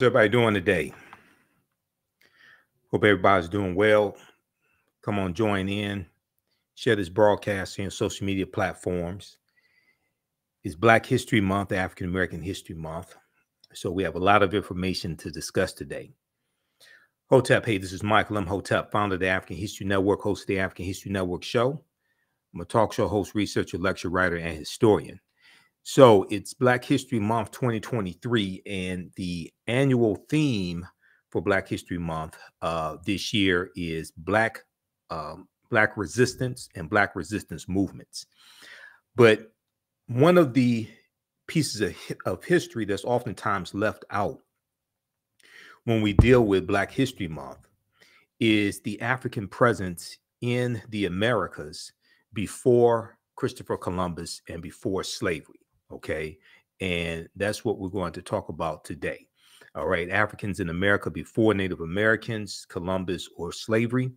everybody doing today? Hope everybody's doing well. Come on, join in. Share this broadcast on social media platforms. It's Black History Month, African American History Month. So we have a lot of information to discuss today. Hotep, hey, this is Michael Imhotep, founder of the African History Network, host of the African History Network show. I'm a talk show host, researcher, lecture writer, and historian. So it's Black History Month 2023, and the annual theme for Black History Month uh, this year is Black um, Black resistance and Black resistance movements. But one of the pieces of, of history that's oftentimes left out when we deal with Black History Month is the African presence in the Americas before Christopher Columbus and before slavery. Okay. And that's what we're going to talk about today. All right. Africans in America before Native Americans, Columbus, or slavery.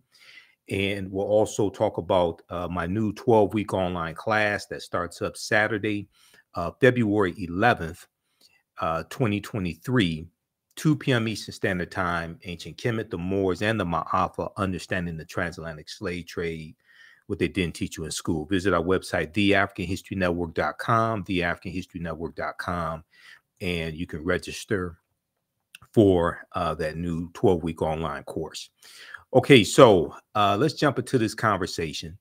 And we'll also talk about uh, my new 12 week online class that starts up Saturday, uh, February 11th, uh, 2023, 2 p.m. Eastern Standard Time. Ancient Kemet, the Moors, and the Maafa, understanding the transatlantic slave trade what they didn't teach you in school. Visit our website, theafricanhistorynetwork.com, theafricanhistorynetwork.com, and you can register for uh, that new 12 week online course. Okay, so uh, let's jump into this conversation.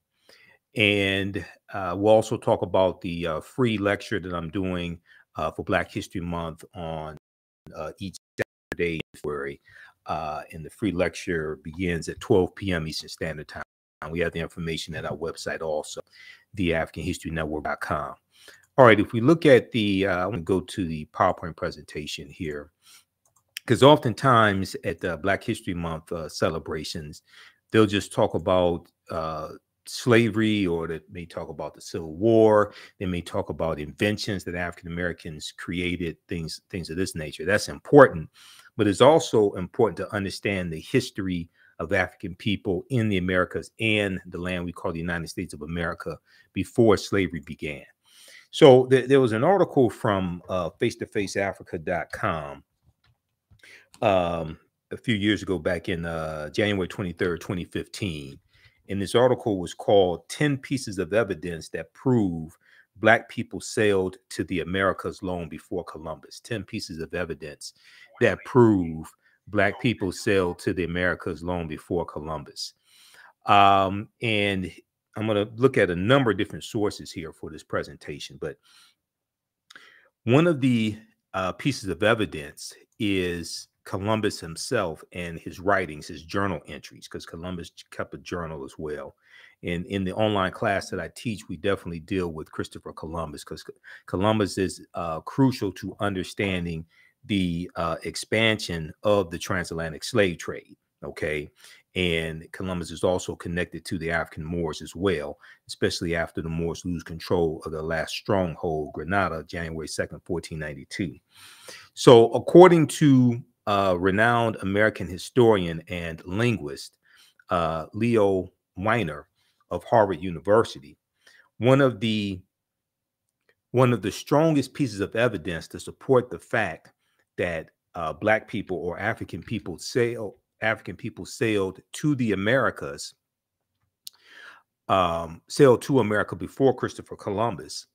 And uh, we'll also talk about the uh, free lecture that I'm doing uh, for Black History Month on uh, each Saturday in February. and the free lecture begins at 12 p.m. Eastern Standard Time. We have the information at our website also, theafricanhistorynetwork.com. All right, if we look at the, uh, I want to go to the PowerPoint presentation here, because oftentimes at the Black History Month uh, celebrations, they'll just talk about uh, slavery or they may talk about the Civil War. They may talk about inventions that African Americans created, things, things of this nature. That's important, but it's also important to understand the history of African people in the Americas and the land we call the United States of America before slavery began. So th- there was an article from uh, face-to-faceafrica.com um, a few years ago, back in uh, January 23rd, 2015. And this article was called 10 Pieces of Evidence That Prove Black People Sailed to the Americas Long Before Columbus. 10 pieces of evidence that prove black people sailed to the Americas long before Columbus. Um, and I'm going to look at a number of different sources here for this presentation, but one of the uh, pieces of evidence is Columbus himself and his writings, his journal entries, because Columbus kept a journal as well. And in the online class that I teach, we definitely deal with Christopher Columbus because Columbus is uh, crucial to understanding the uh, expansion of the transatlantic slave trade. Okay. And Columbus is also connected to the African Moors as well, especially after the Moors lose control of the last stronghold, Granada, January 2nd, 1492. So, according to uh, renowned American historian and linguist uh, Leo Wiener of Harvard University, one of the one of the strongest pieces of evidence to support the fact that uh, black people or African people sail African people sailed to the Americas, um, sailed to America before Christopher Columbus,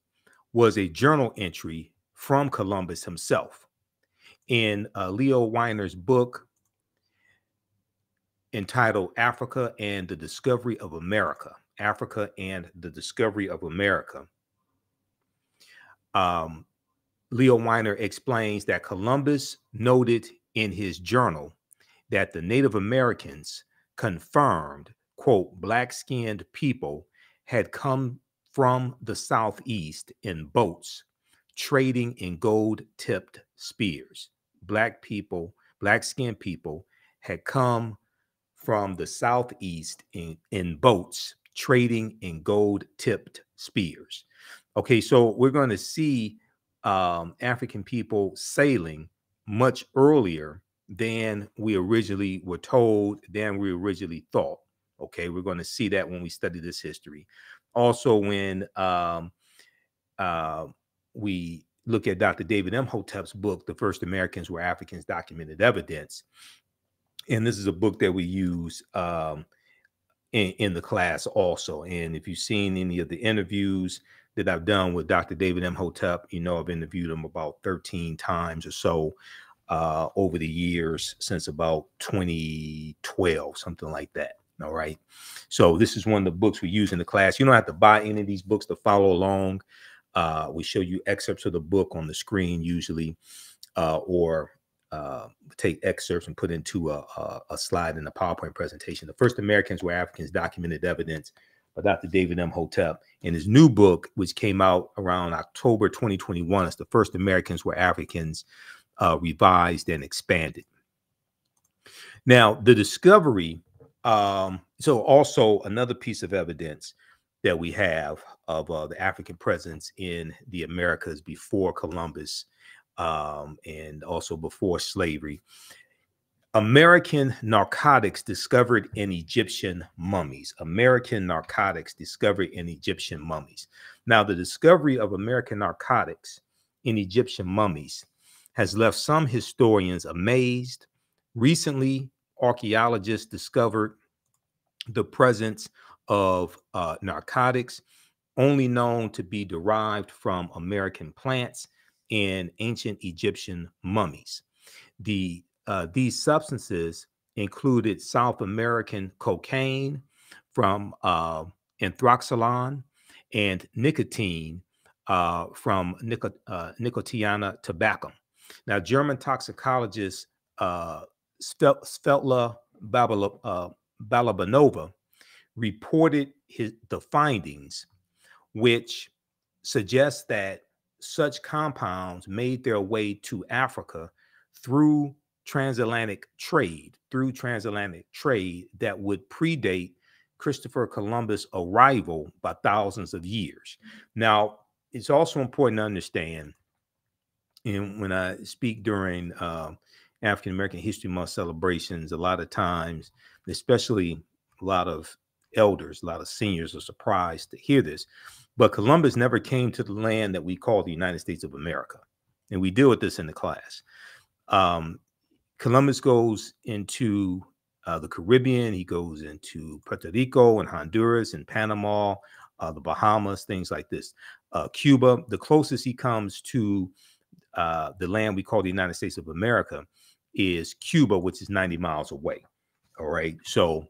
was a journal entry from Columbus himself. In uh, Leo Wiener's book entitled Africa and the Discovery of America, Africa and the Discovery of America, um, Leo Wiener explains that Columbus noted in his journal that the Native Americans confirmed, quote, black skinned people had come from the southeast in boats trading in gold tipped spears. Black people, black skinned people had come from the southeast in, in boats trading in gold tipped spears. Okay, so we're going to see um, African people sailing much earlier than we originally were told, than we originally thought. Okay, we're going to see that when we study this history. Also, when um, uh, we look at Dr. David Imhotep's book, The First Americans Were Africans Documented Evidence. And this is a book that we use um, in, in the class also. And if you've seen any of the interviews that I've done with Dr. David Imhotep, you know, I've interviewed him about 13 times or so uh, over the years since about 2012, something like that. All right. So this is one of the books we use in the class. You don't have to buy any of these books to follow along. Uh, we show you excerpts of the book on the screen usually, uh, or uh, take excerpts and put into a, a, a, slide in the PowerPoint presentation. The first Americans were Africans documented evidence by Dr. David Imhotep in his new book, which came out around October 2021. It's the first Americans were Africans uh, revised and expanded. Now, the discovery, um, so also another piece of evidence that we have of uh, the African presence in the Americas before Columbus um, and also before slavery. American narcotics discovered in Egyptian mummies. American narcotics discovered in Egyptian mummies. Now, the discovery of American narcotics in Egyptian mummies has left some historians amazed. Recently, archaeologists discovered the presence of uh, narcotics only known to be derived from American plants in ancient Egyptian mummies. The uh, these substances included South American cocaine from uh, and nicotine uh, from uh, Nicotiana tabacum. Now, German toxicologist uh, Svetla uh, Balabanova reported his, the findings, which suggest that such compounds made their way to Africa through transatlantic trade, through transatlantic trade that would predate Christopher Columbus' arrival by thousands of years. Now, it's also important to understand, and when I speak during uh, African American History Month celebrations, a lot of times, especially a lot of elders, a lot of seniors are surprised to hear this. But Columbus never came to the land that we call the United States of America. And we deal with this in the class. Um, Columbus goes into uh, the Caribbean, he goes into Puerto Rico and Honduras and Panama, uh, the Bahamas, things like this. Uh, Cuba, the closest he comes to uh, the land we call the United States of America is Cuba, which is 90 miles away. All right. So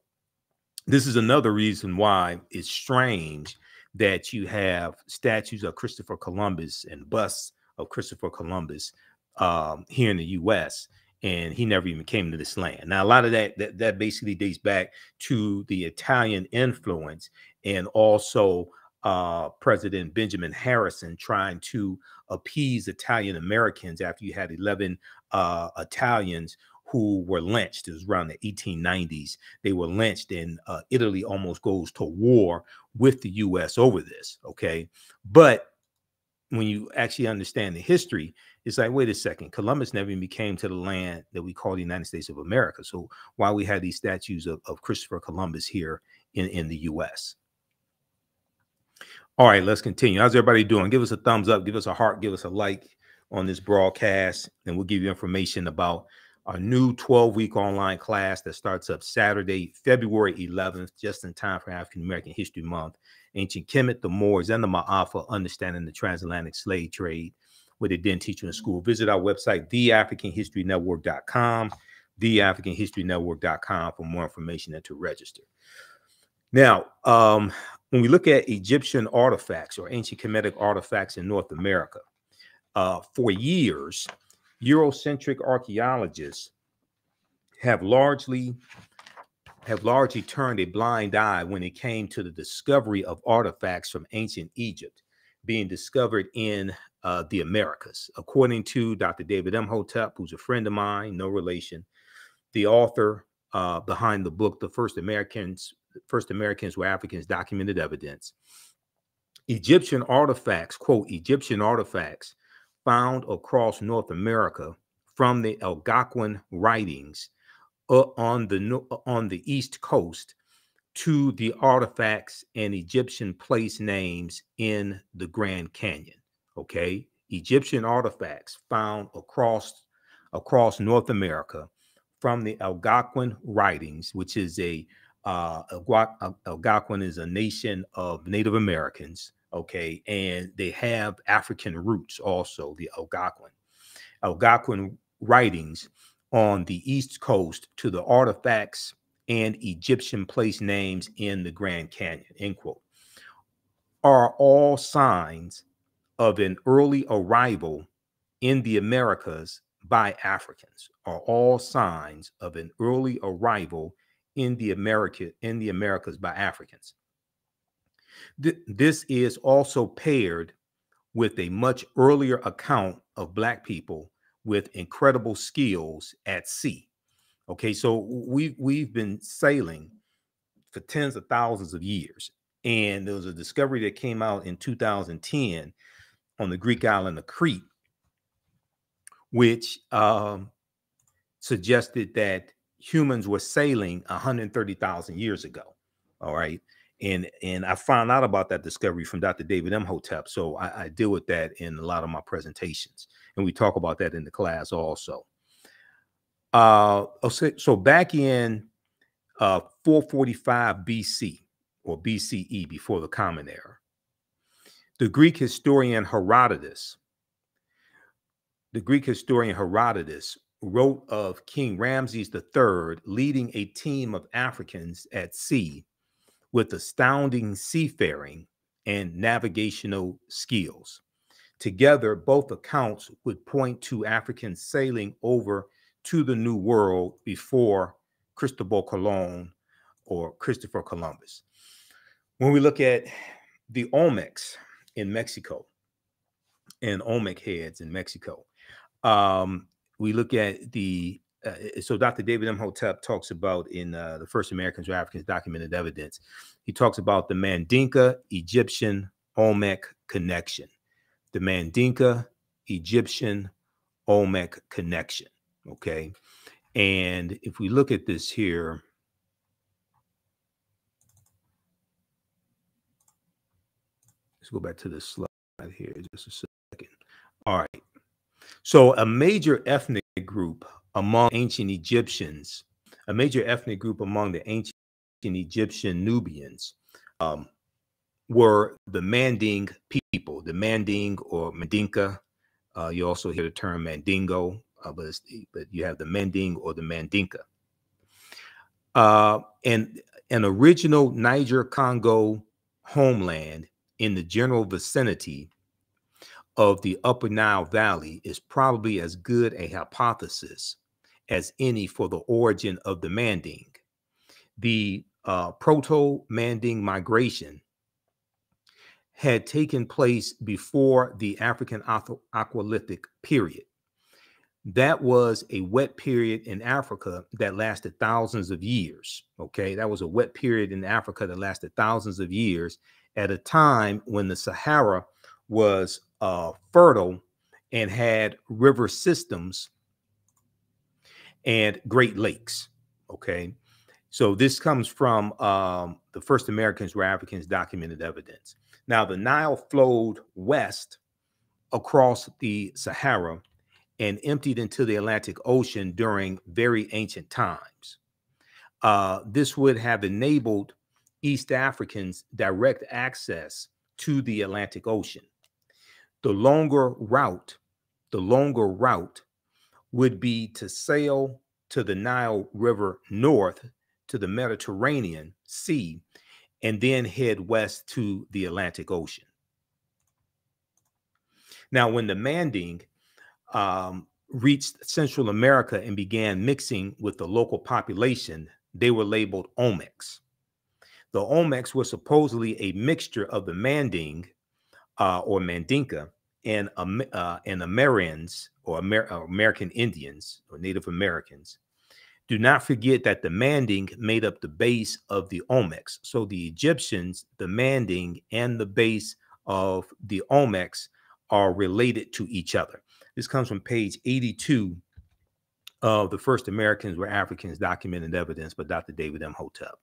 this is another reason why it's strange that you have statues of Christopher Columbus and busts of Christopher Columbus um, here in the U.S. And he never even came to this land. Now, a lot of that, that that basically dates back to the Italian influence and also uh, President Benjamin Harrison trying to appease Italian Americans after you had 11 uh, Italians who were lynched. It was around the 1890s. They were lynched, and uh, Italy almost goes to war with the U.S. over this. Okay, but when you actually understand the history, it's like, wait a second, Columbus never even came to the land that we call the United States of America. So why we have these statues of, of Christopher Columbus here in, in the U.S. All right, let's continue. How's everybody doing? Give us a thumbs up, give us a heart, give us a like on this broadcast, and we'll give you information about our new 12 week online class that starts up Saturday, February 11th, just in time for African American History Month. Ancient Kemet, the Moors, and the Maafa, understanding the transatlantic slave trade, where they didn't teach you in school. Visit our website, theafricanhistorynetwork.com, theafricanhistorynetwork.com for more information and to register. Now, um, when we look at Egyptian artifacts or ancient Kemetic artifacts in North America, uh, for years, Eurocentric archaeologists have largely have largely turned a blind eye when it came to the discovery of artifacts from ancient Egypt being discovered in uh, the Americas. According to Dr. David Imhotep, who's a friend of mine, no relation, the author uh, behind the book, The First Americans, First Americans Were Africans Documented Evidence. Egyptian artifacts, quote, Egyptian artifacts found across North America from the Algonquin writings uh, on the uh, on the east coast to the artifacts and Egyptian place names in the Grand Canyon. Okay, Egyptian artifacts found across across North America from the Algonquin writings, which is a uh, Algonquin is a nation of Native Americans, okay, and they have African roots also, the Algonquin. Algonquin writings on the East Coast to the artifacts and Egyptian place names in the Grand Canyon, end quote, are all signs of an early arrival in the Americas by Africans, are all signs of an early arrival in the America in the Americas by Africans. Th this is also paired with a much earlier account of black people with incredible skills at sea. Okay, so we we've been sailing for tens of thousands of years, and there was a discovery that came out in 2010 on the Greek island of Crete, which um, suggested that humans were sailing 130,000 years ago. All right. And and I found out about that discovery from Dr. David Imhotep. So I, I deal with that in a lot of my presentations. And we talk about that in the class also. Uh, so back in uh, 445 BC or BCE, before the Common Era, the Greek historian Herodotus, the Greek historian Herodotus wrote of King Ramses III leading a team of Africans at sea with astounding seafaring and navigational skills. Together, both accounts would point to Africans sailing over to the New World before Cristobal Colon or Christopher Columbus. When we look at the Olmecs in Mexico and Olmec heads in Mexico, um, we look at the uh, so Dr. David Imhotep talks about in uh, the first Americans or Africans documented evidence. He talks about the Mandinka Egyptian Olmec connection, the Mandinka Egyptian Olmec connection. Okay. And if we look at this here, let's go back to this slide here just a second. All right. So, a major ethnic group among ancient Egyptians, a major ethnic group among the ancient Egyptian Nubians, um, were the Manding people, the Manding or Mandinka. Uh, you also hear the term Mandingo, uh, but, but you have the Mending or the Mandinka. Uh, and an original Niger Congo homeland in the general vicinity of the Upper Nile Valley is probably as good a hypothesis as any for the origin of the Manding. The uh, Proto Manding migration had taken place before the African Aqualithic period. That was a wet period in Africa that lasted thousands of years. Okay, that was a wet period in Africa that lasted thousands of years at a time when the Sahara was uh, fertile and had river systems and Great Lakes. Okay. So this comes from um, the first Americans were Africans documented evidence. Now, the Nile flowed west across the Sahara and emptied into the Atlantic Ocean during very ancient times. Uh, this would have enabled East Africans direct access to the Atlantic Ocean the longer route, the longer route would be to sail to the Nile River north to the Mediterranean Sea and then head west to the Atlantic Ocean. Now, when the Manding um, reached Central America and began mixing with the local population, they were labeled Olmecs. The Olmecs were supposedly a mixture of the Manding uh, or Mandinka and uh, and or Amer uh, American Indians or Native Americans. Do not forget that the Manding made up the base of the Olmecs. So the Egyptians, the Manding, and the base of the Olmecs are related to each other. This comes from page 82 of the first Americans were Africans documented evidence by Dr. David Imhotep.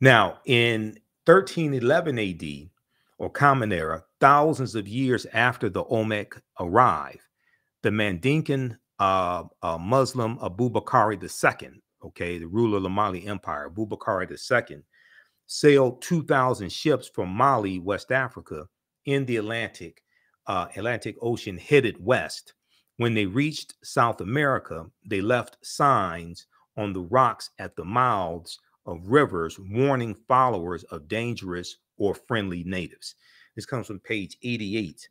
Now, in 1311 AD, or Common Era, thousands of years after the Olmec arrived, the Mandinkan uh, uh, Muslim Abu Bakr II, okay, the ruler of the Mali Empire, Abu Bakr II, sailed 2,000 ships from Mali, West Africa, in the Atlantic, uh, Atlantic Ocean, headed west. When they reached South America, they left signs on the rocks at the mouths of rivers warning followers of dangerous or friendly natives. This comes from page 88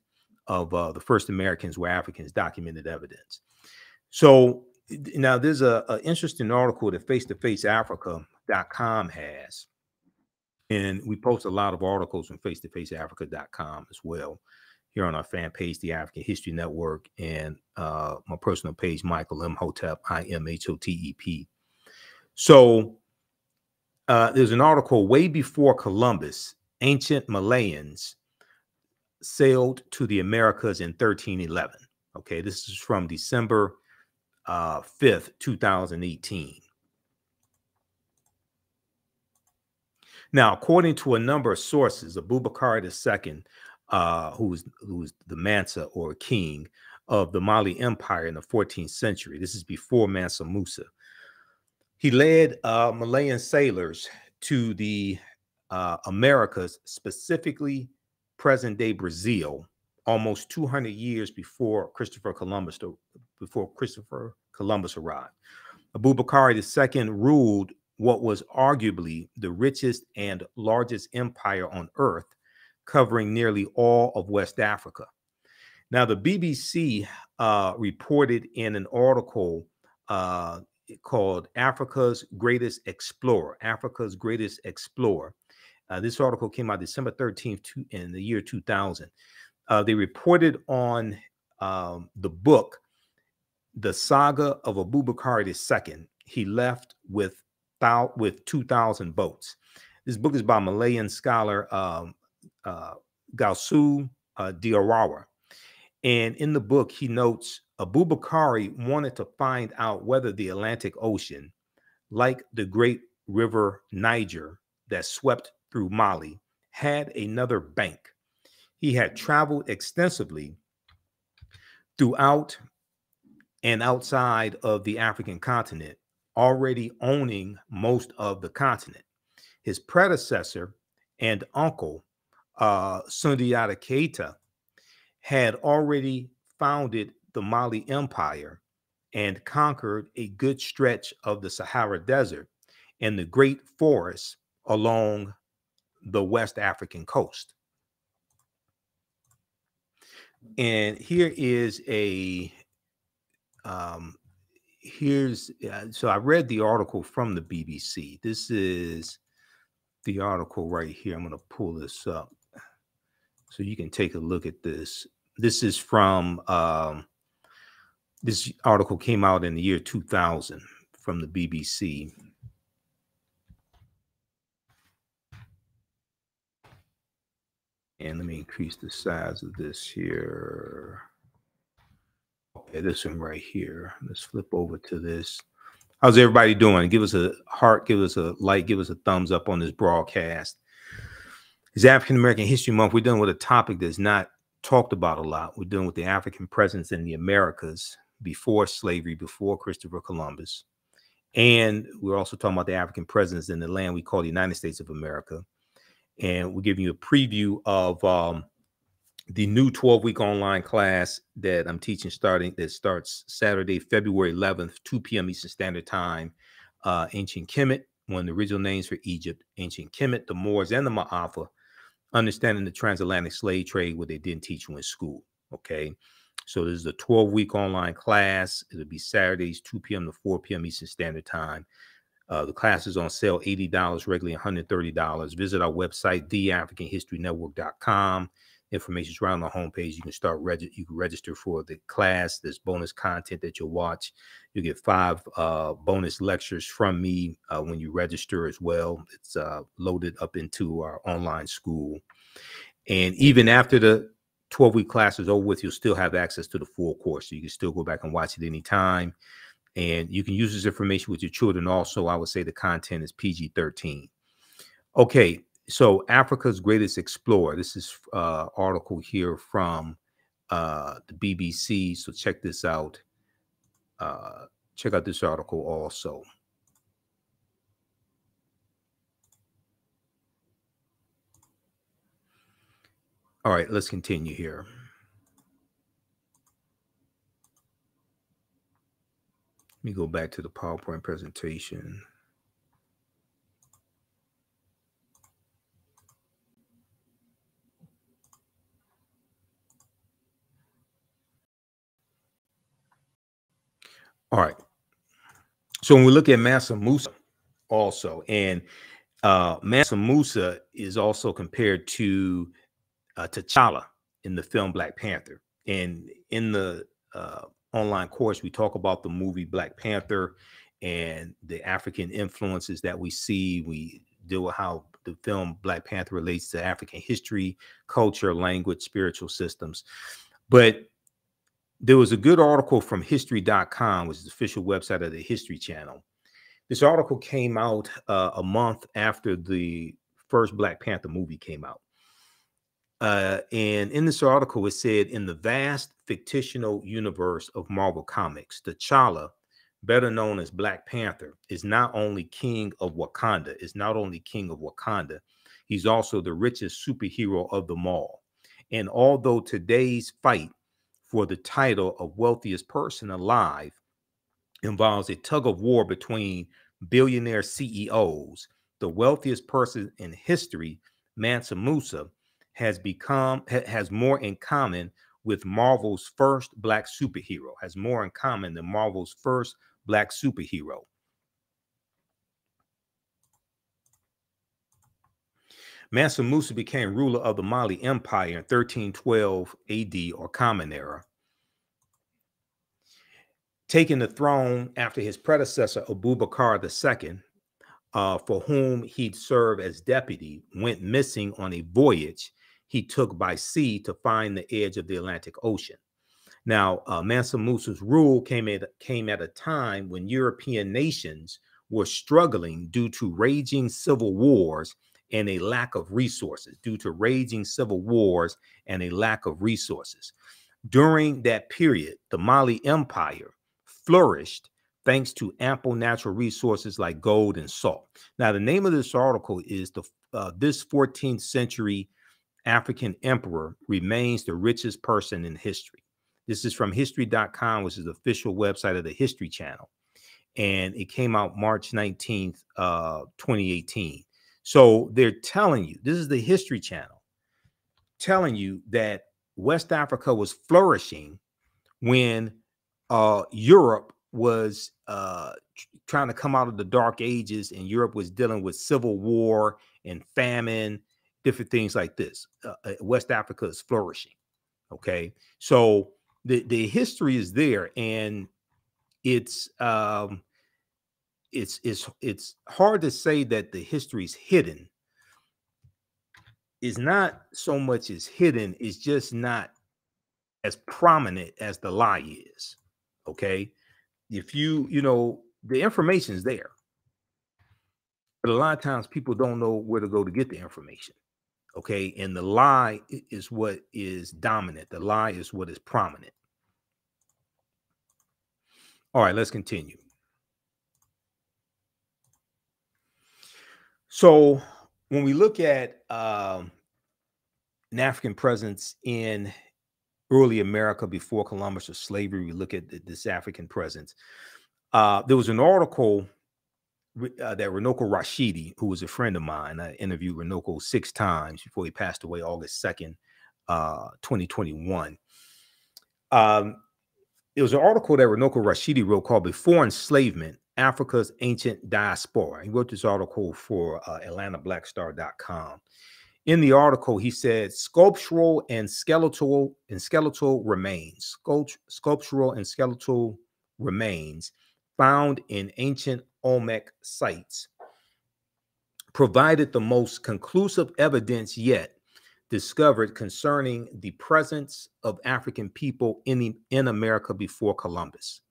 of uh, the first Americans were Africans documented evidence. So now there's a, a interesting article that face to face Africa.com has. And we post a lot of articles on face to face Africa.com as well here on our fan page, the African History Network, and uh, my personal page, Michael Imhotep, I M H O T E P. So uh, there's an article way before Columbus, ancient Malians sailed to the Americas in 1311. Okay, this is from December uh, 5th, 2018. Now, according to a number of sources, Abubakar II, uh, who's who's the Mansa or king of the Mali Empire in the 14th century, this is before Mansa Musa. He led uh, Malian sailors to the uh, Americas, specifically present day Brazil, almost 200 years before Christopher Columbus before Christopher Columbus arrived. Abubakar II ruled what was arguably the richest and largest empire on earth, covering nearly all of West Africa. Now, the BBC uh, reported in an article uh, called Africa's Greatest Explorer, Africa's Greatest Explorer. Uh, this article came out December 13th in the year 2000. Uh, they reported on um, the book, The Saga of Abubakar II. He left with, with 2,000 boats. This book is by Malian scholar um, uh, Gaoussou uh, Diawara. And in the book, he notes Abubakari wanted to find out whether the Atlantic Ocean, like the great river Niger that swept through Mali, had another bank. He had traveled extensively throughout and outside of the African continent, already owning most of the continent. His predecessor and uncle, uh, Sundiata Keita, had already founded the Mali Empire and conquered a good stretch of the Sahara Desert and the great forests along the West African coast. And here is a um, here's uh, so I read the article from the BBC. This is the article right here. I'm going to pull this up so you can take a look at this. This is from um, this article came out in the year 2000 from the BBC. And let me increase the size of this here. Okay, this one right here. Let's flip over to this. How's everybody doing? Give us a heart, give us a like, give us a thumbs up on this broadcast. It's African American History Month. We're dealing with a topic that's not talked about a lot. We're dealing with the African presence in the Americas before slavery, before Christopher Columbus. And we're also talking about the African presence in the land we call the United States of America and we're giving you a preview of um, the new 12 week online class that I'm teaching starting that starts Saturday, February 11th, 2 p.m. Eastern Standard Time. Uh, ancient Kemet, one of the original names for Egypt, ancient Kemet, the Moors, and the Maafa, understanding the transatlantic slave trade, what they didn't teach you in school. Okay. So this is a 12 week online class. It'll be Saturdays, 2 p.m. to 4 p.m. Eastern Standard Time. Uh, the class is on sale $80, regularly $130. Visit our website, theafricanhistorynetwork.com. Information is right on the homepage. You can start reg- you can register for the class. There's bonus content that you'll watch. You get five uh, bonus lectures from me uh, when you register as well. It's uh, loaded up into our online school. And even after the 12 week class is over with, you'll still have access to the full course. So you can still go back and watch it anytime. And you can use this information with your children also. I would say the content is PG 13. Okay. so Africa's greatest explorer. This is uh, article here from uh, the BBC. So check this out. Uh, check out this article also. All right, let's continue here. Let me go back to the PowerPoint presentation. All right. So when we look at Mansa Musa also, and uh, Mansa Musa is also compared to uh, T'Challa in the film Black Panther. And in the uh, online course, we talk about the movie Black Panther and the African influences that we see. We deal with how the film Black Panther relates to African history, culture, language, spiritual systems. But there was a good article from history.com, which is the official website of the History Channel. This article came out uh, a month after the first Black Panther movie came out. Uh, and in this article, it said in the vast fictional universe of Marvel Comics, T'Challa, better known as Black Panther, is not only king of Wakanda, is not only king of Wakanda, he's also the richest superhero of them all. And although today's fight for the title of wealthiest person alive involves a tug of war between billionaire CEOs. The wealthiest person in history, Mansa Musa, has become has more in common with Marvel's first black superhero, has more in common than Marvel's first black superhero. Mansa Musa became ruler of the Mali Empire in 1312 AD or Common Era, taking the throne after his predecessor Abubakar II, uh, for whom he'd served as deputy, went missing on a voyage he took by sea to find the edge of the Atlantic Ocean. Now, uh, Mansa Musa's rule came at, came at a time when European nations were struggling due to raging civil wars and a lack of resources, due to raging civil wars and a lack of resources. During that period, the Mali Empire flourished thanks to ample natural resources like gold and salt. Now, the name of this article is the uh, this 14th century African emperor remains the richest person in history. This is from history.com, which is the official website of the History Channel. And it came out March 19th, uh, 2018. So they're telling you, this is the History Channel, telling you that West Africa was flourishing when uh, Europe was uh, trying to come out of the dark ages and Europe was dealing with civil war and famine, different things like this. Uh, uh, West Africa is flourishing. Okay. So the, the history is there and it's, um, it's, it's, it's hard to say that the history is hidden. Is not so much as hidden, it's just not as prominent as the lie is. Okay. If you, you know, the information is there. But a lot of times people don't know where to go to get the information. Okay. And the lie is what is dominant, the lie is what is prominent. All right, let's continue. So when we look at um, an African presence in early America before Columbus or slavery, we look at this African presence. Uh, there was an article uh, that Runoko Rashidi, who was a friend of mine, I interviewed Runoko six times before he passed away August 2nd, uh, 2021. Um, it was an article that Runoko Rashidi wrote called Before Enslavement, Africa's Ancient Diaspora. He wrote this article for uh, AtlantaBlackStar.com in the article, he said sculptural and skeletal and skeletal remains, sculpt, sculptural and skeletal remains found in ancient Olmec sites provided the most conclusive evidence yet discovered concerning the presence of African people in, the, in America before Columbus.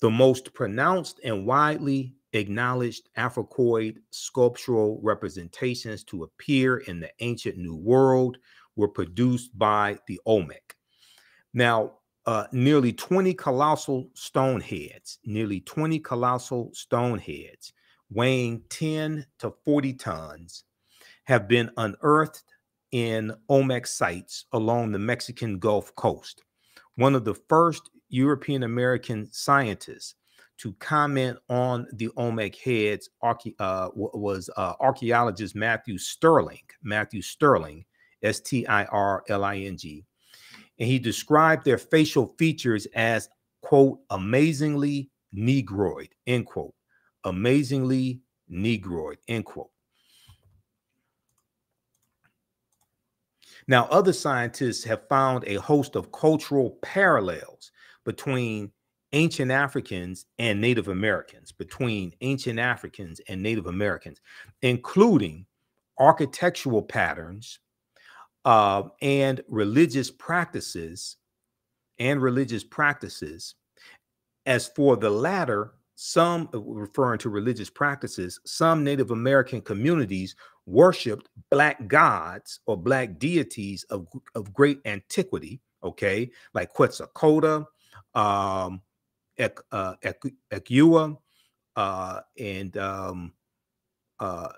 The most pronounced and widely acknowledged Africoid sculptural representations to appear in the ancient New World were produced by the Olmec. Now, uh, nearly 20 colossal stone heads, nearly 20 colossal stone heads weighing 10 to 40 tons have been unearthed in Olmec sites along the Mexican Gulf Coast. One of the first European American scientists to comment on the Olmec heads uh, was uh, archaeologist Matthew Stirling, Matthew Stirling, S T I R L I N G. And he described their facial features as, quote, amazingly negroid, end quote. Amazingly negroid, end quote. Now, other scientists have found a host of cultural parallels between ancient Africans and Native Americans, between ancient Africans and Native Americans, including architectural patterns uh, and religious practices and religious practices. As for the latter, some uh, referring to religious practices, some Native American communities worshiped black gods or black deities of, of great antiquity, okay, like Quetzalcoatl, um, Ek, uh, Ek, Ekua, uh, and um, uh,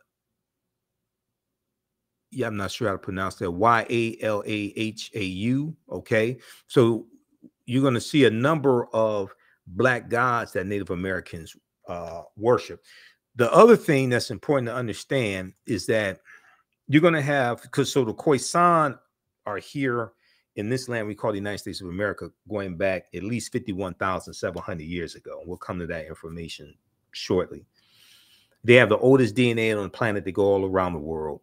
yeah, I'm not sure how to pronounce that. Y A L A H A U. Okay, so you're going to see a number of black gods that Native Americans uh, worship. The other thing that's important to understand is that you're going to have because so the Khoisan are here in this land we call the United States of America, going back at least 51,700 years ago. We'll come to that information shortly. They have the oldest DNA on the planet. They go all around the world.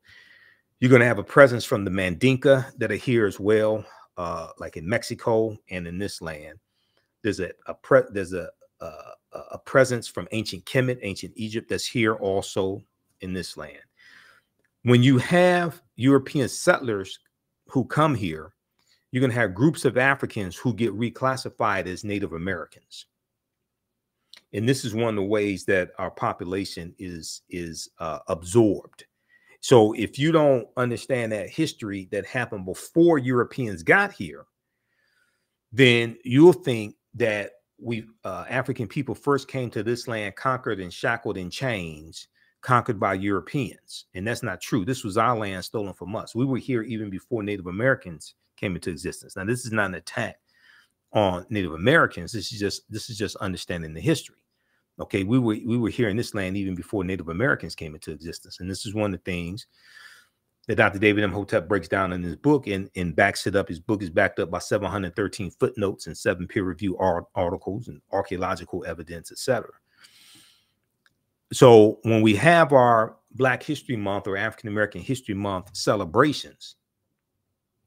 You're going to have a presence from the Mandinka that are here as well, uh, like in Mexico and in this land. There's a, a pre, there's a, a, a presence from ancient Kemet, ancient Egypt that's here also in this land. When you have European settlers who come here, you're going to have groups of Africans who get reclassified as Native Americans. And this is one of the ways that our population is is uh, absorbed. So if you don't understand that history that happened before Europeans got here, then you'll think that we uh, African people first came to this land conquered and shackled in chains, conquered by Europeans, and that's not true. This was our land stolen from us. We were here even before Native Americans came into existence. Now, this is not an attack on Native Americans. This is just this is just understanding the history. Okay, we were we were here in this land even before Native Americans came into existence, and this is one of the things that Dr. David Imhotep breaks down in his book and, and backs it up. His book is backed up by 713 footnotes and seven peer-reviewed articles and archaeological evidence, etc. So when we have our Black History Month or African American History Month celebrations,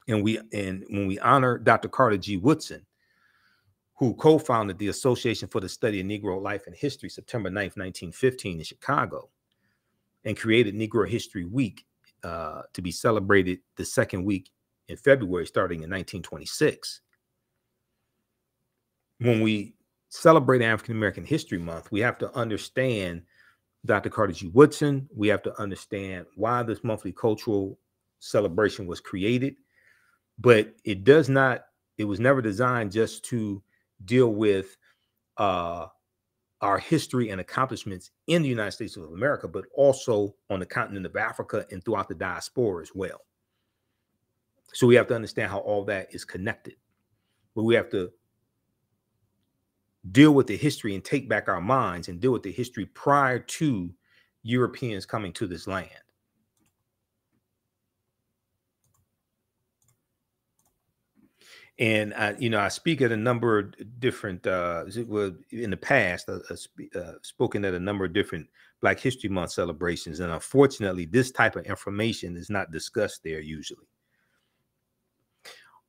and we and when we honor Dr. Carter G. Woodson, who co-founded the Association for the Study of Negro Life and History, September 9th, 1915 in Chicago, and created Negro History Week uh, to be celebrated the second week in February, starting in 1926. When we celebrate African American History Month, we have to understand Dr. Carter G. Woodson. We have to understand why this monthly cultural celebration was created but it does not it was never designed just to deal with uh, our history and accomplishments in the United States of America, but also on the continent of Africa and throughout the diaspora as well. So we have to understand how all that is connected. But we have to deal with the history and take back our minds and deal with the history prior to Europeans coming to this land. And I, you know, I speak at a number of different. Uh, in the past, I, I uh, spoken at a number of different Black History Month celebrations, and unfortunately, this type of information is not discussed there usually.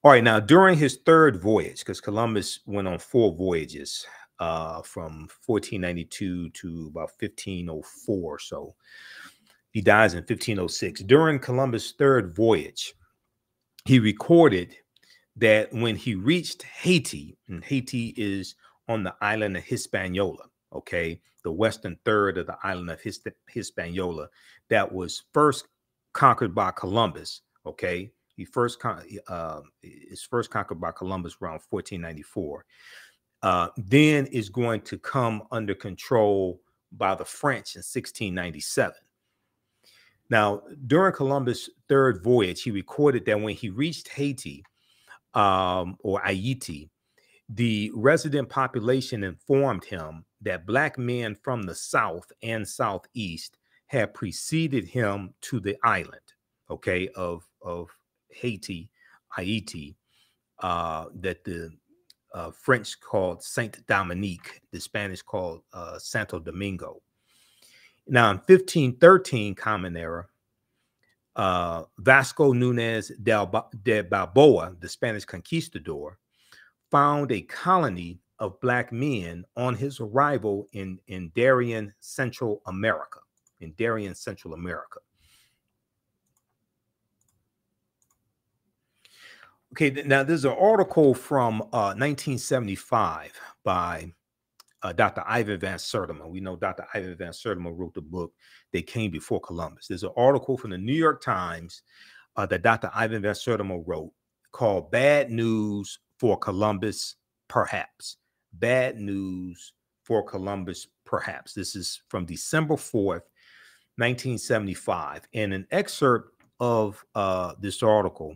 All right, now during his third voyage, because Columbus went on four voyages uh, from 1492 to about 1504, so he dies in 1506. During Columbus' third voyage, he recorded that when he reached Haiti, and Haiti is on the island of Hispaniola, okay, the western third of the island of Hispaniola, that was first conquered by Columbus, okay. He first con- uh, is first conquered by Columbus around 1494. Uh, then is going to come under control by the French in 1697. Now, during Columbus' third voyage, he recorded that when he reached Haiti um, or Haiti, the resident population informed him that black men from the south and southeast had preceded him to the island, okay, of of Haiti, Haiti, uh, that the uh, French called Saint Dominique, the Spanish called uh, Santo Domingo. Now, in 1513 Common Era, uh, Vasco Nunez de Balboa, the Spanish conquistador, found a colony of black men on his arrival in, in Darien, Central America. In Darien, Central America. Okay, now there's an article from uh, 1975 by uh, Dr. Ivan Van Sertima. We know Dr. Ivan Van Sertima wrote the book They Came Before Columbus. There's an article from the New York Times uh, that Dr. Ivan Van Sertima wrote called Bad News for Columbus, Perhaps. Bad News for Columbus, Perhaps. This is from December 4th, 1975. In an excerpt of uh, this article,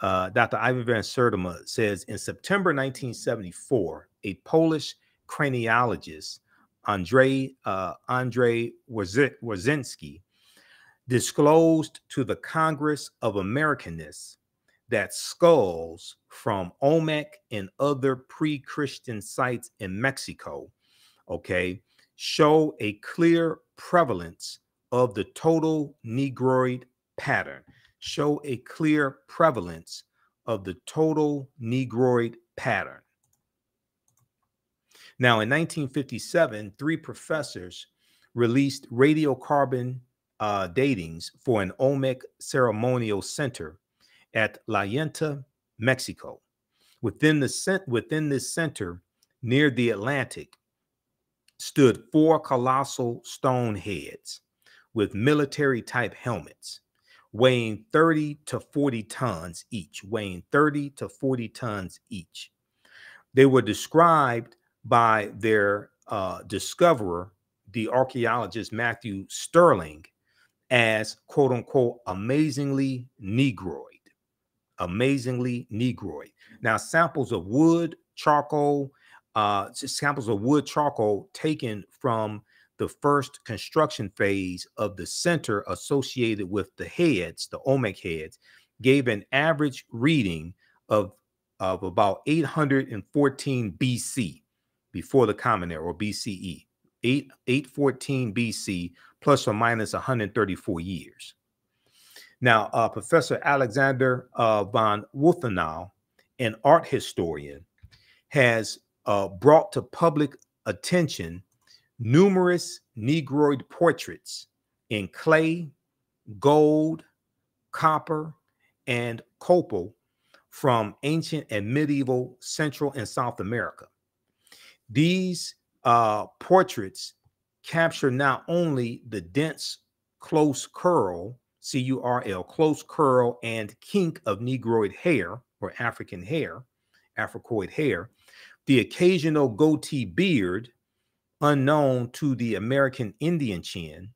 uh, Dr. Ivan Van Sertima says in September 1974, a Polish craniologist, Andre uh, Andrei Wiercinski, disclosed to the Congress of Americanists that skulls from Olmec and other pre-Christian sites in Mexico, okay, show a clear prevalence of the total Negroid pattern, show a clear prevalence of the total Negroid pattern. Now, in 1957, three professors released radiocarbon uh, datings for an Olmec ceremonial center at La Venta, Mexico. Within, the, within this center, near the Atlantic, stood four colossal stone heads with military type helmets weighing 30 to 40 tons each, weighing 30 to 40 tons each. They were described by their uh, discoverer, the archaeologist Matthew Stirling, as quote unquote amazingly Negroid. Amazingly Negroid. Now, samples of wood, charcoal, uh, samples of wood charcoal taken from the first construction phase of the center associated with the heads, the Olmec heads, gave an average reading of, of about 814 BC before the Common Era or BCE, 8, 814 BC plus or minus 134 years. Now, uh, Professor Alexander uh, von Wuthenau, an art historian, has uh, brought to public attention numerous Negroid portraits in clay, gold, copper, and copal from ancient and medieval Central and South America. These uh, portraits capture not only the dense, close curl, C U R L, close curl and kink of Negroid hair or African hair, Africoid hair, the occasional goatee beard unknown to the American Indian chin,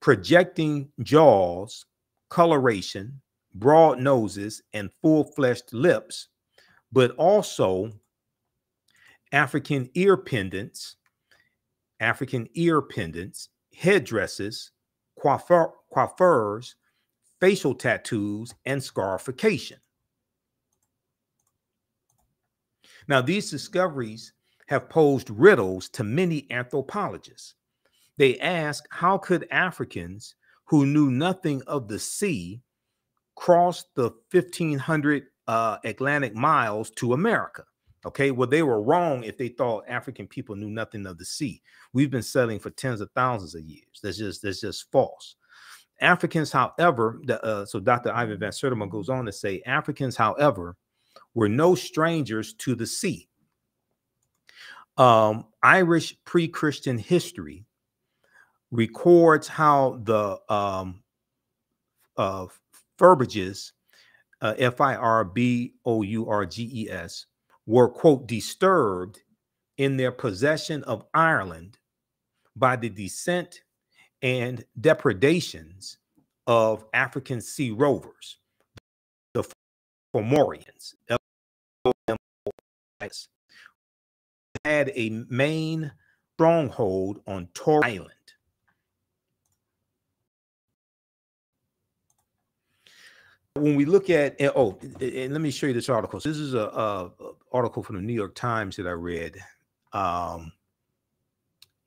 projecting jaws, coloration, broad noses, and full fleshed lips, but also African ear pendants, African ear pendants, headdresses, coiffeur, coiffeurs, facial tattoos, and scarification. Now, these discoveries have posed riddles to many anthropologists. They ask how could Africans who knew nothing of the sea cross the 1500 uh, Atlantic miles to America? Okay, well, they were wrong if they thought African people knew nothing of the sea. We've been settling for tens of thousands of years. That's just that's just false. Africans, however, the, uh, so Dr. Ivan Van Sertima goes on to say, Africans, however, were no strangers to the sea. Um, Irish pre Christian history records how the um, uh, Firbolgs, uh, F Were, quote, disturbed in their possession of Ireland by the descent and depredations of African sea rovers, the Fomorians, had a main stronghold on Tory Island. When we look at oh, and let me show you this article. So this is a, a, article from the New York Times that I read, um,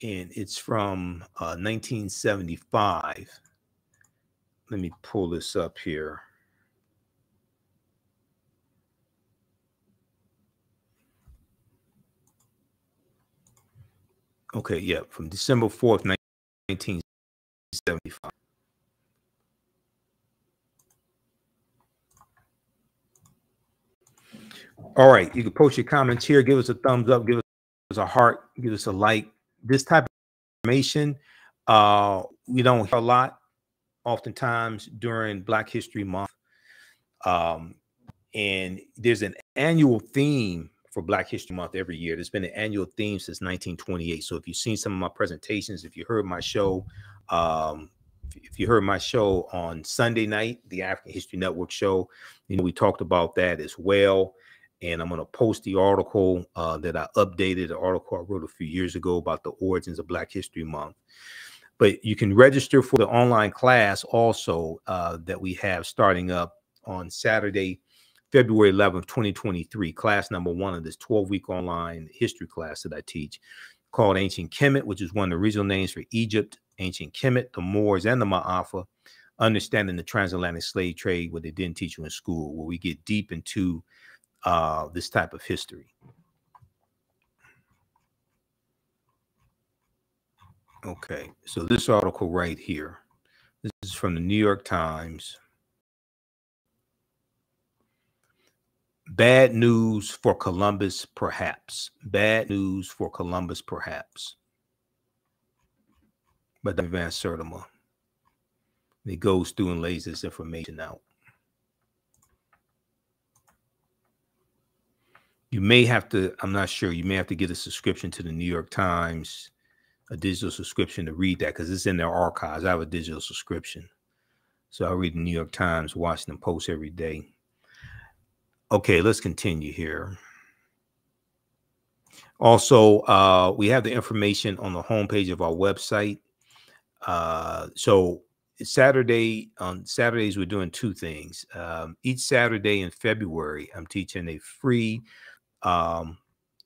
and it's from uh, 1975. Let me pull this up here. Okay, yeah, from December 4th, 1975. All right, you can post your comments here. Give us a thumbs up, give us a heart, give us a like. This type of information, uh, we don't hear a lot oftentimes during Black History Month. Um, and there's an annual theme for Black History Month every year. There's been an annual theme since 1928. So if you've seen some of my presentations, if you heard my show, um, if you heard my show on Sunday night, the African History Network show, you know, we talked about that as well. And I'm going to post the article uh, that I updated, the article I wrote a few years ago about the origins of Black History Month. But you can register for the online class also uh, that we have starting up on Saturday, February 11th, 2023, class number one of this 12 week online history class that I teach called Ancient Kemet, which is one of the original names for Egypt, Ancient Kemet, the Moors, and the Maafa, understanding the transatlantic slave trade, what they didn't teach you in school, where we get deep into uh, this type of history. Okay, so this article right here, this is from the New York Times. Bad news for Columbus, perhaps. Bad news for Columbus, perhaps. But Van Sertima. He goes through and lays this information out. You may have to, I'm not sure, you may have to get a subscription to the New York Times, a digital subscription to read that because it's in their archives. I have a digital subscription. So I read the New York Times, Washington Post every day. Okay, let's continue here. Also, uh, we have the information on the homepage of our website. Uh, so Saturday on Saturdays we're doing two things. Um, each Saturday in February, I'm teaching a free. Um,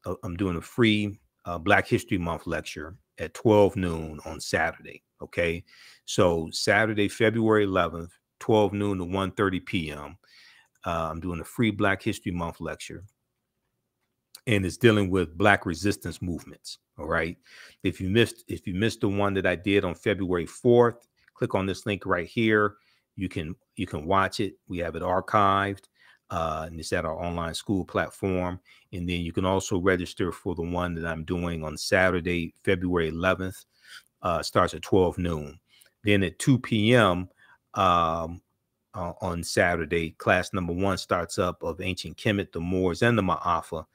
uh, I'm doing a free uh, Black History Month lecture at 12 noon on Saturday. Okay, so Saturday, February 11th, 12 noon to 1:30 p.m. Uh, I'm doing a free Black History Month lecture, and it's dealing with Black resistance movements. All right. If you missed, if you missed the one that I did on February 4th, click on this link right here. You can you can watch it. We have it archived. Uh, and it's at our online school platform. And then you can also register for the one that I'm doing on Saturday, February 11th. Uh, starts at 12 noon. Then at 2 p.m. Um, uh, on Saturday. Class number one starts up of ancient Kemet, the Moors, and the Maafa,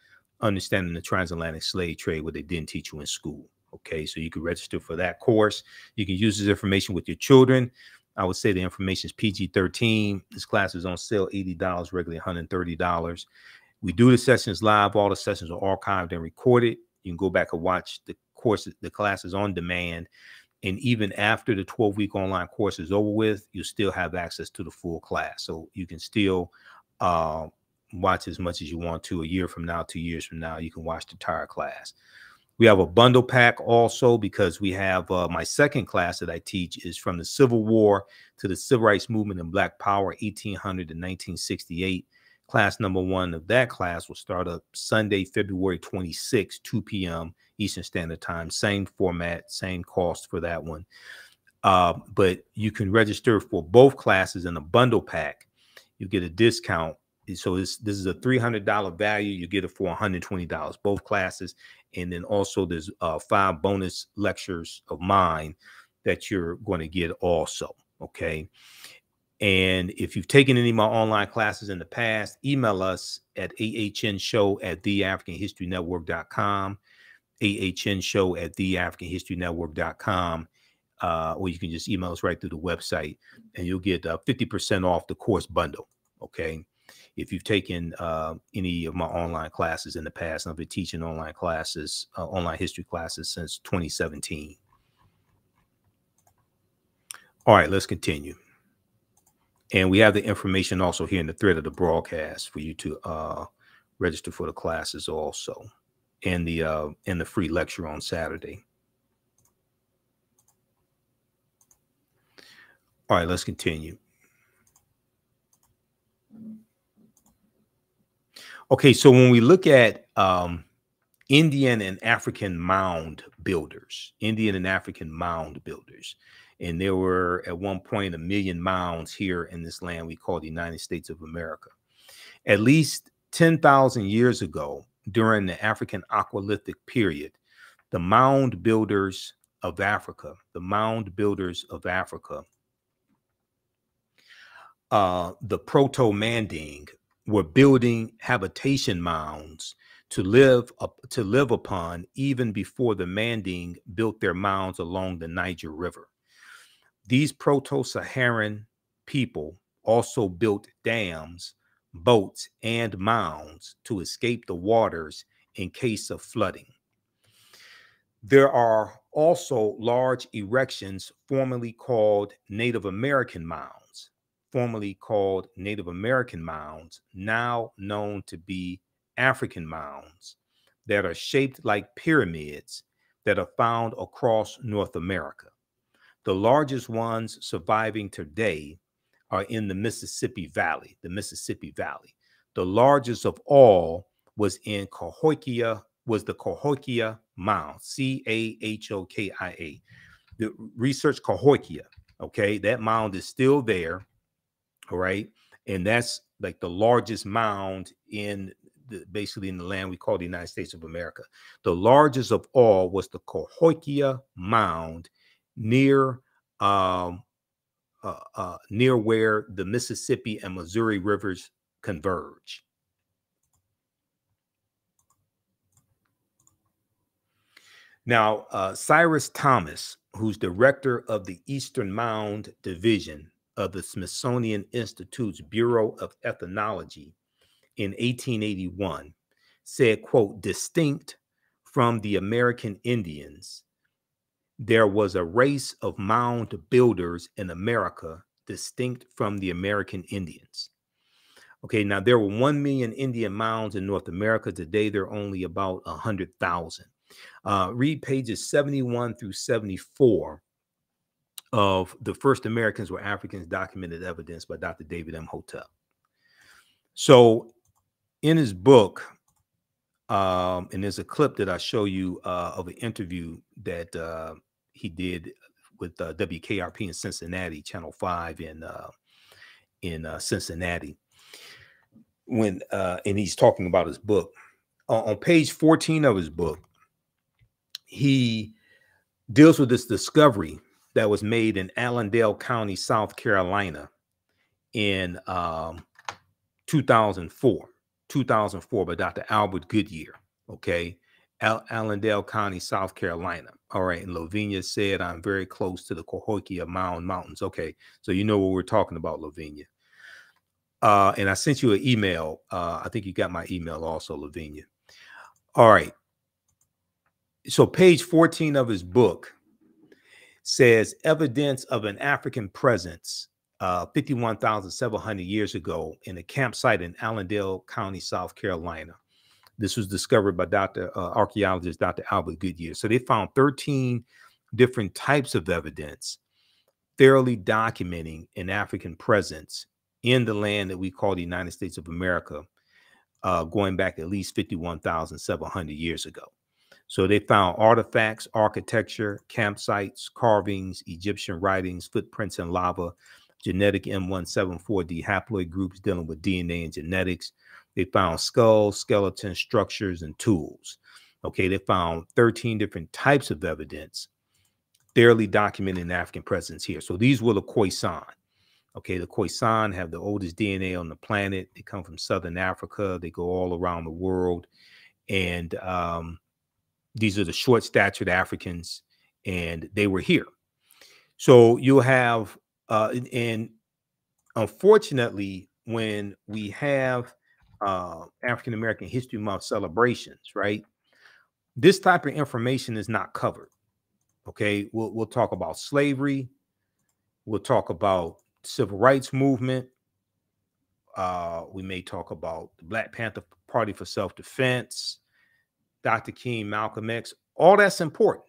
understanding the transatlantic slave trade, what they didn't teach you in school. Okay, so you can register for that course. You can use this information with your children. I would say the information is PG 13. This class is on sale $80, regularly $130. We do the sessions live. All the sessions are archived and recorded. You can go back and watch the course, the classes on demand. And even after the 12 week online course is over with, you still have access to the full class. So you can still uh, watch as much as you want to a year from now, two years from now. You can watch the entire class. We have a bundle pack also because we have uh, my second class that I teach is from the Civil War to the Civil Rights Movement and Black Power, 1800 to 1968. Class number one of that class will start up Sunday, February 26, 2 p.m. Eastern Standard Time. Same format, same cost for that one. Uh, but you can register for both classes in a bundle pack. You get a discount So this this is a three hundred dollar value. You get it for one hundred twenty dollars, both classes, and then also there's uh, five bonus lectures of mine that you're going to get also. Okay. And if you've taken any of my online classes in the past, email us at ahnshow at theafricanhistorynetwork.com, ahnshow at theafricanhistorynetwork.com, uh, or you can just email us right through the website and you'll get uh, 50% off the course bundle. Okay. If you've taken uh, any of my online classes in the past, I've been teaching online classes, uh, online history classes since 2017. All right, let's continue. And we have the information also here in the thread of the broadcast for you to uh, register for the classes also and the uh, and the free lecture on Saturday. All right, let's continue. Okay, so when we look at um, Indian and African mound builders, Indian and African mound builders, and there were at one point a million mounds here in this land we call the United States of America. At least 10,000 years ago, during the African Aqualithic period, the mound builders of Africa, the mound builders of Africa, uh, the Proto Manding were building habitation mounds to live up, to live upon even before the Manding built their mounds along the Niger River. These proto Saharan people also built dams, boats, and mounds to escape the waters in case of flooding. There are also large erections formerly called Native American mounds, formerly called Native American mounds, now known to be African mounds, that are shaped like pyramids that are found across North America. The largest ones surviving today are in the Mississippi Valley, the Mississippi Valley. The largest of all was in Cahokia, was the Cahokia Mound, C A H O K I A. The research Cahokia, okay, that mound is still there, all right, and that's like the largest mound in the, basically in the land we call the United States of America. The largest of all was the Cahokia Mound near um, uh, uh, near where the Mississippi and Missouri rivers converge. Now, uh, Cyrus Thomas, who's director of the Eastern Mound Division of the Smithsonian Institute's Bureau of Ethnology in 1881, said, quote, distinct from the American Indians, there was a race of mound builders in America distinct from the American Indians. Okay, now there were 1 million Indian mounds in North America. Today, there are only about 100,000. Uh, read pages 71 through 74 of The First Americans Were Africans Documented Evidence by Dr. David Imhotep. So, in his book, um, and there's a clip that I show you uh, of an interview that uh, he did with uh, WKRP in Cincinnati, Channel Five in uh, in uh, Cincinnati. When uh, and he's talking about his book on page 14 of his book, he deals with this discovery that was made in Allendale County, South Carolina, in um, 2004. 2004 by Dr. Albert Goodyear. Okay. Al- Allendale County, South Carolina. All right. And Lavinia said, I'm very close to the Cahokia Mound Mountains. Okay. So you know what we're talking about, Lavinia. Uh, and I sent you an email. Uh, I think you got my email also, Lavinia. All right. So page 14 of his book says evidence of an African presence uh, 51,700 years ago in a campsite in Allendale County, South Carolina. This was discovered by Dr. Uh, archaeologist Dr. Albert Goodyear. So they found 13 different types of evidence thoroughly documenting an African presence in the land that we call the United States of America, uh, going back at least 51,700 years ago. So they found artifacts, architecture, campsites, carvings, Egyptian writings, footprints in lava, genetic M174D haploid groups dealing with DNA and genetics. They found skulls, skeletons, structures, and tools. Okay, they found 13 different types of evidence thoroughly documenting African presence here. So these were the Khoisan. Okay, the Khoisan have the oldest DNA on the planet. They come from Southern Africa. They go all around the world. And um, these are the short statured Africans, and they were here. So you'll have, uh, and unfortunately, when we have uh, African American History Month celebrations, right? This type of information is not covered. Okay, we'll we'll talk about slavery. We'll talk about civil rights movement. Uh, we may talk about the Black Panther Party for self defense, Dr. King, Malcolm X. All that's important.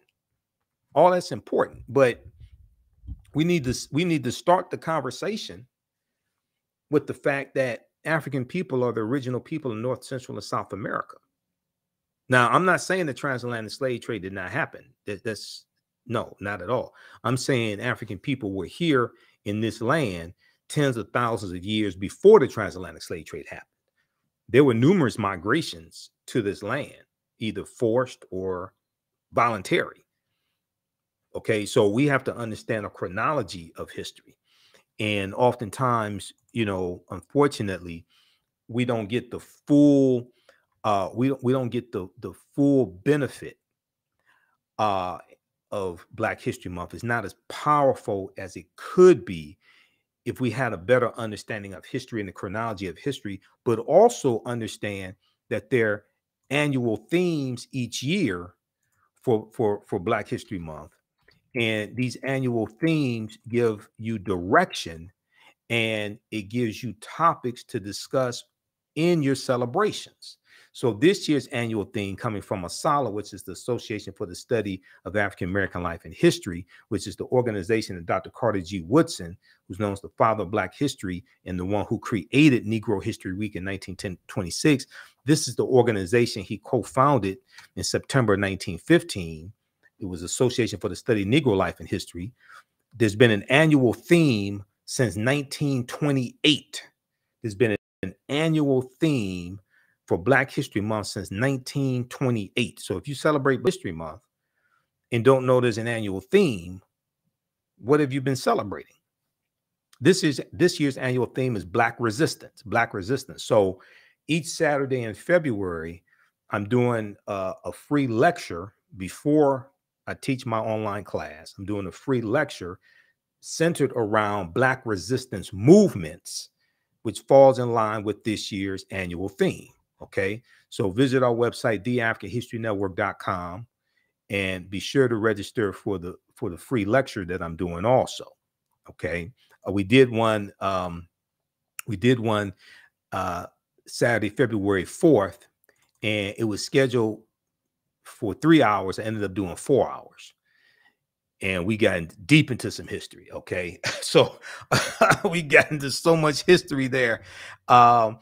All that's important, but we need to we need to start the conversation with the fact that African people are the original people in North, Central, and South America. Now, I'm not saying the transatlantic slave trade did not happen. That, that's no, not at all. I'm saying African people were here in this land tens of thousands of years before the transatlantic slave trade happened. There were numerous migrations to this land, either forced or voluntary. Okay, so we have to understand a chronology of history. And oftentimes, you know, unfortunately, we don't get the full uh we don't we don't get the the full benefit uh of Black History Month It's not as powerful as it could be if we had a better understanding of history and the chronology of history, but also understand that their annual themes each year for for for Black History Month, and these annual themes give you direction, and it gives you topics to discuss in your celebrations. So this year's annual theme coming from ASALH, which is the Association for the Study of African American Life and History, which is the organization of Dr. Carter G. Woodson, who's known as the father of Black history and the one who created Negro History Week in 1926. This is the organization he co-founded in September 1915. It was Association for the Study of Negro Life and History. There's been an annual theme since 1928. There's been an annual theme for Black History Month since 1928. So if you celebrate History Month and don't know there's an annual theme, what have you been celebrating? This is this year's annual theme is Black Resistance, Black Resistance. So each Saturday in February, I'm doing a, a free lecture before I teach my online class. I'm doing a free lecture centered around Black resistance movements, which falls in line with this year's annual theme. Okay. So visit our website, theafricanhistorynetwork.com, and be sure to register for the for the free lecture that I'm doing also. Okay. Uh, we did one, um, we did one uh Saturday, February 4th, and it was scheduled for three hours. I ended up doing four hours. And we got deep into some history. Okay. So we got into so much history there. Um,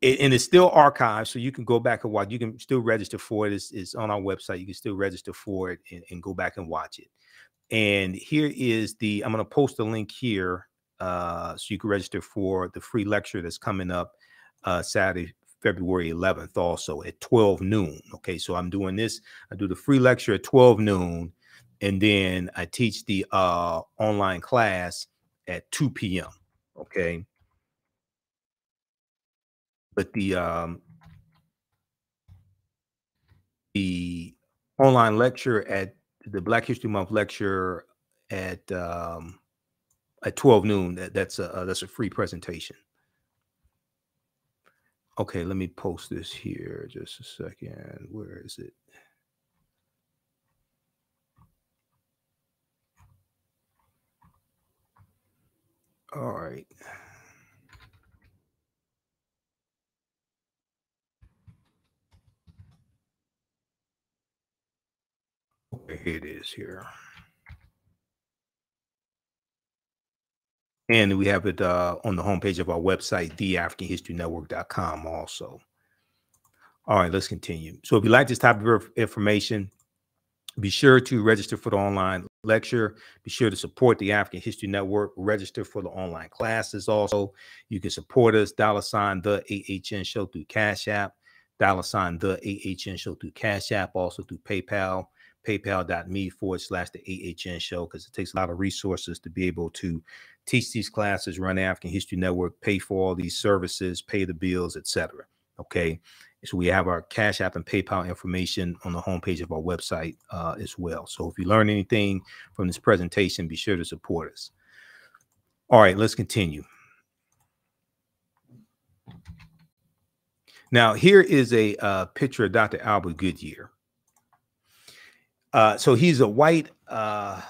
it, and it's still archived, so you can go back and watch. You can still register for it. It's, it's on our website. You can still register for it and, and, go back and watch it. And here is the. I'm going to post a link here, uh, so you can register for the free lecture that's coming up uh, Saturday, February 11th, also at 12 noon. Okay, so I'm doing this. I do the free lecture at 12 noon, and then I teach the uh, online class at 2 p.m. Okay but the um, the online lecture at the Black History Month lecture at um, at 12 noon. That, that's a uh, that's a free presentation. Okay, let me post this here just a second. Where is it? All right. It is here. And we have it uh, on the homepage of our website, theafricanhistorynetwork.com also. All right, let's continue. So if you like this type of information, Be sure to register for the online lecture. Be sure to support the African History Network. Register for the online classes also. You can support us, dollar sign the AHN show through Cash App, dollar sign the AHN show through Cash App, also through PayPal, paypal.me forward slash the AHN show, because it takes a lot of resources to be able to teach these classes, run African History Network, pay for all these services, pay the bills, etc. Okay. So we have our Cash App and PayPal information on the homepage of our website uh, as well. So if you learn anything from this presentation, be sure to support us. All right, let's continue. Now, here is a uh, picture of Dr. Albert Goodyear. Uh, so he's a white uh,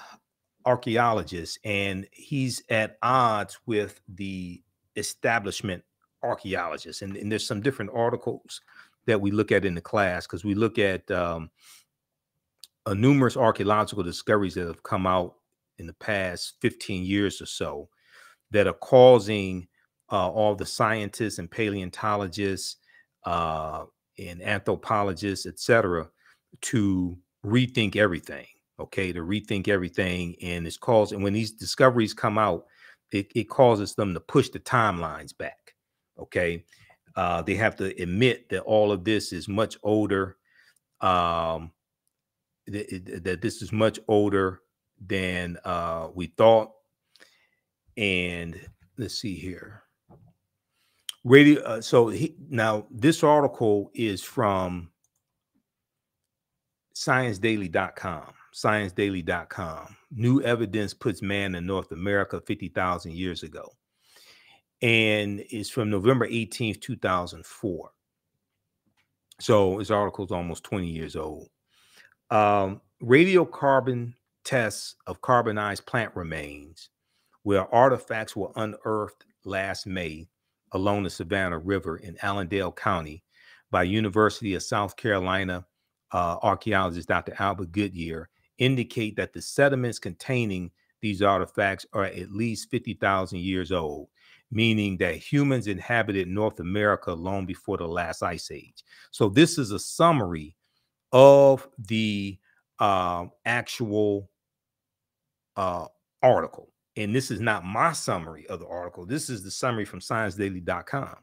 archaeologist, and he's at odds with the establishment archaeologists. And, and there's some different articles that we look at in the class because we look at um, numerous archaeological discoveries that have come out in the past 15 years or so that are causing uh, all the scientists and paleontologists uh, and anthropologists, et cetera, to rethink everything. Okay, to rethink everything, and it's caused. And when these discoveries come out, it, it causes them to push the timelines back. Okay, uh, they have to admit that all of this is much older, um, that, that this is much older than uh, we thought. And let's see here. Radio. Uh, so he, now this article is from ScienceDaily.com. ScienceDaily.com. New evidence puts man in North America 50,000 years ago and it's from November 18th, 2004. So this article is almost 20 years old. Um, radiocarbon tests of carbonized plant remains, where artifacts were unearthed last May along the Savannah River in Allendale County by University of South Carolina uh, archaeologist Dr. Albert Goodyear, indicate that the sediments containing these artifacts are at least 50,000 years old meaning that humans inhabited North America long before the last ice age. So this is a summary of the uh, actual uh, article. And this is not my summary of the article. This is the summary from ScienceDaily.com.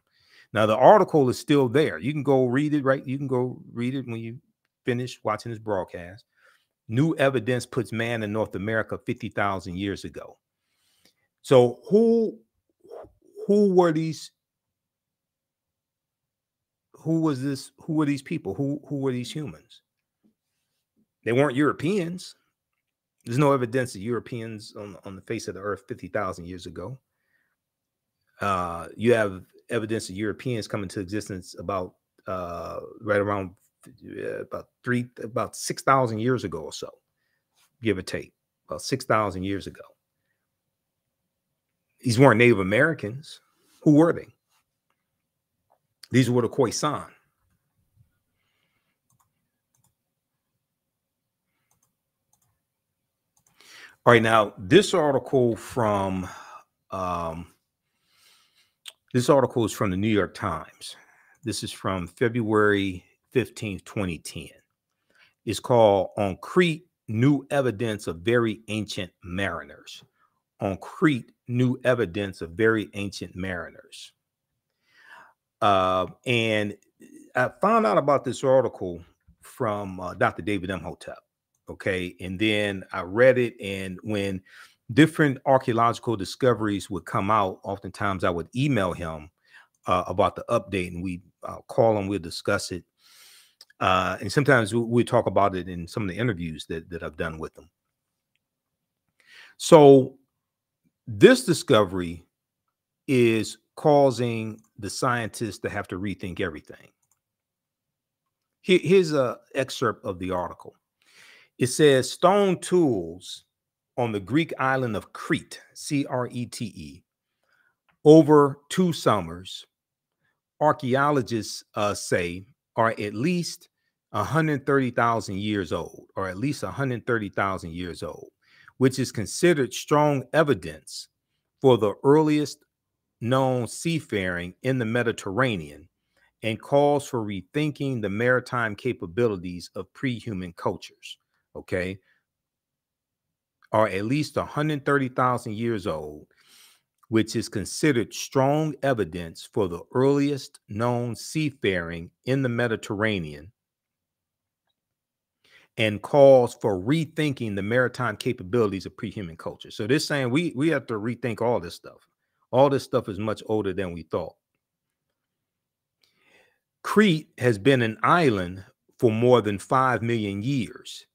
Now the article is still there. You can go read it, right? You can go read it when you finish watching this broadcast. New evidence puts man in North America 50,000 years ago. So who who were these who was this who were these people who who were these humans they weren't europeans there's no evidence of europeans on, on the face of the earth 50,000 years ago uh, you have evidence of europeans coming to existence about uh, right around about three about 6,000 years ago or so give or take about 6,000 years ago these weren't Native Americans. Who were they? These were the Khoisan. All right, now this article from um, this article is from the New York Times. This is from February 15th, 2010. It's called On Crete New Evidence of Very Ancient Mariners on Crete new evidence of very ancient mariners. Uh, and I found out about this article from uh, Dr. David Imhotep. Okay. And then I read it. And when different archaeological discoveries would come out, oftentimes I would email him uh, about the update and we uh, call him, we'll discuss it. Uh, and sometimes we, we talk about it in some of the interviews that, that I've done with them. So this discovery is causing the scientists to have to rethink everything. Here, here's an excerpt of the article. It says stone tools on the Greek island of Crete, C R E T E, over two summers, archaeologists uh, say are at least 130,000 years old, or at least 130,000 years old which is considered strong evidence for the earliest known seafaring in the Mediterranean and calls for rethinking the maritime capabilities of pre human cultures. okay, are at least 130,000 years old, which is considered strong evidence for the earliest known seafaring in the Mediterranean and calls for rethinking the maritime capabilities of pre-human culture. So they're saying we we have to rethink all this stuff. All this stuff is much older than we thought. Crete has been an island for more than 5 million years,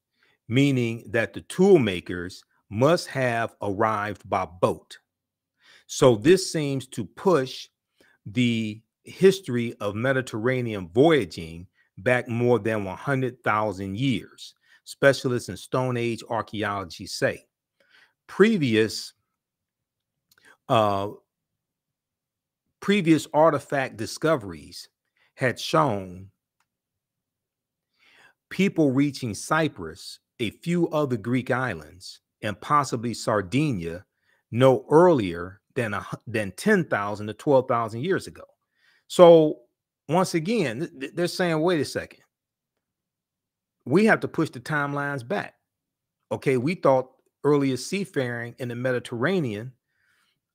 meaning that the tool makers must have arrived by boat. So this seems to push the history of Mediterranean voyaging back more than 100,000 years, specialists in Stone Age archaeology say. Previous uh, previous artifact discoveries had shown people reaching Cyprus, a few other Greek islands, and possibly Sardinia no earlier than a, than 10,000 to 12,000 years ago. So once again, they're saying, wait a second. We have to push the timelines back. Okay, we thought earlier seafaring in the Mediterranean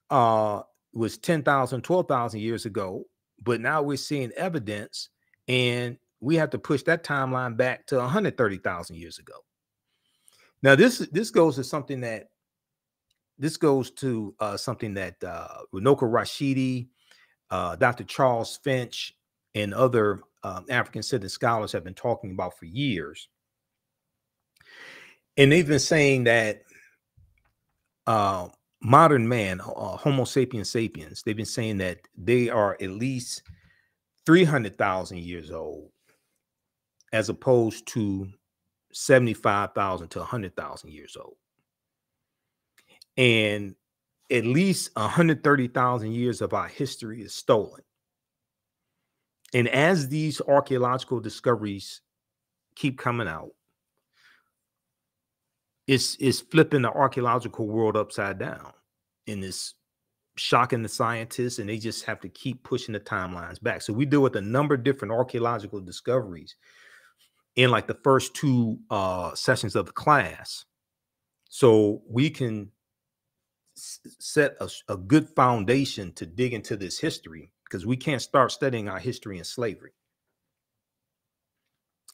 uh, was 10,000, 12,000 years ago, but now we're seeing evidence and we have to push that timeline back to 130,000 years ago. Now, this this goes to something that this goes to uh, something that uh, Runoko Rashidi, uh, Dr. Charles Finch, and other um, African citizen scholars have been talking about for years. And they've been saying that uh, modern man, uh, Homo sapiens sapiens, they've been saying that they are at least 300,000 years old as opposed to 75,000 to 100,000 years old. And at least 130,000 years of our history is stolen. And as these archaeological discoveries keep coming out, it's it's flipping the archaeological world upside down and it's shocking the scientists and they just have to keep pushing the timelines back. So we deal with a number of different archaeological discoveries in like the first two uh sessions of the class. So we can set a, a good foundation to dig into this history because we can't start studying our history in slavery.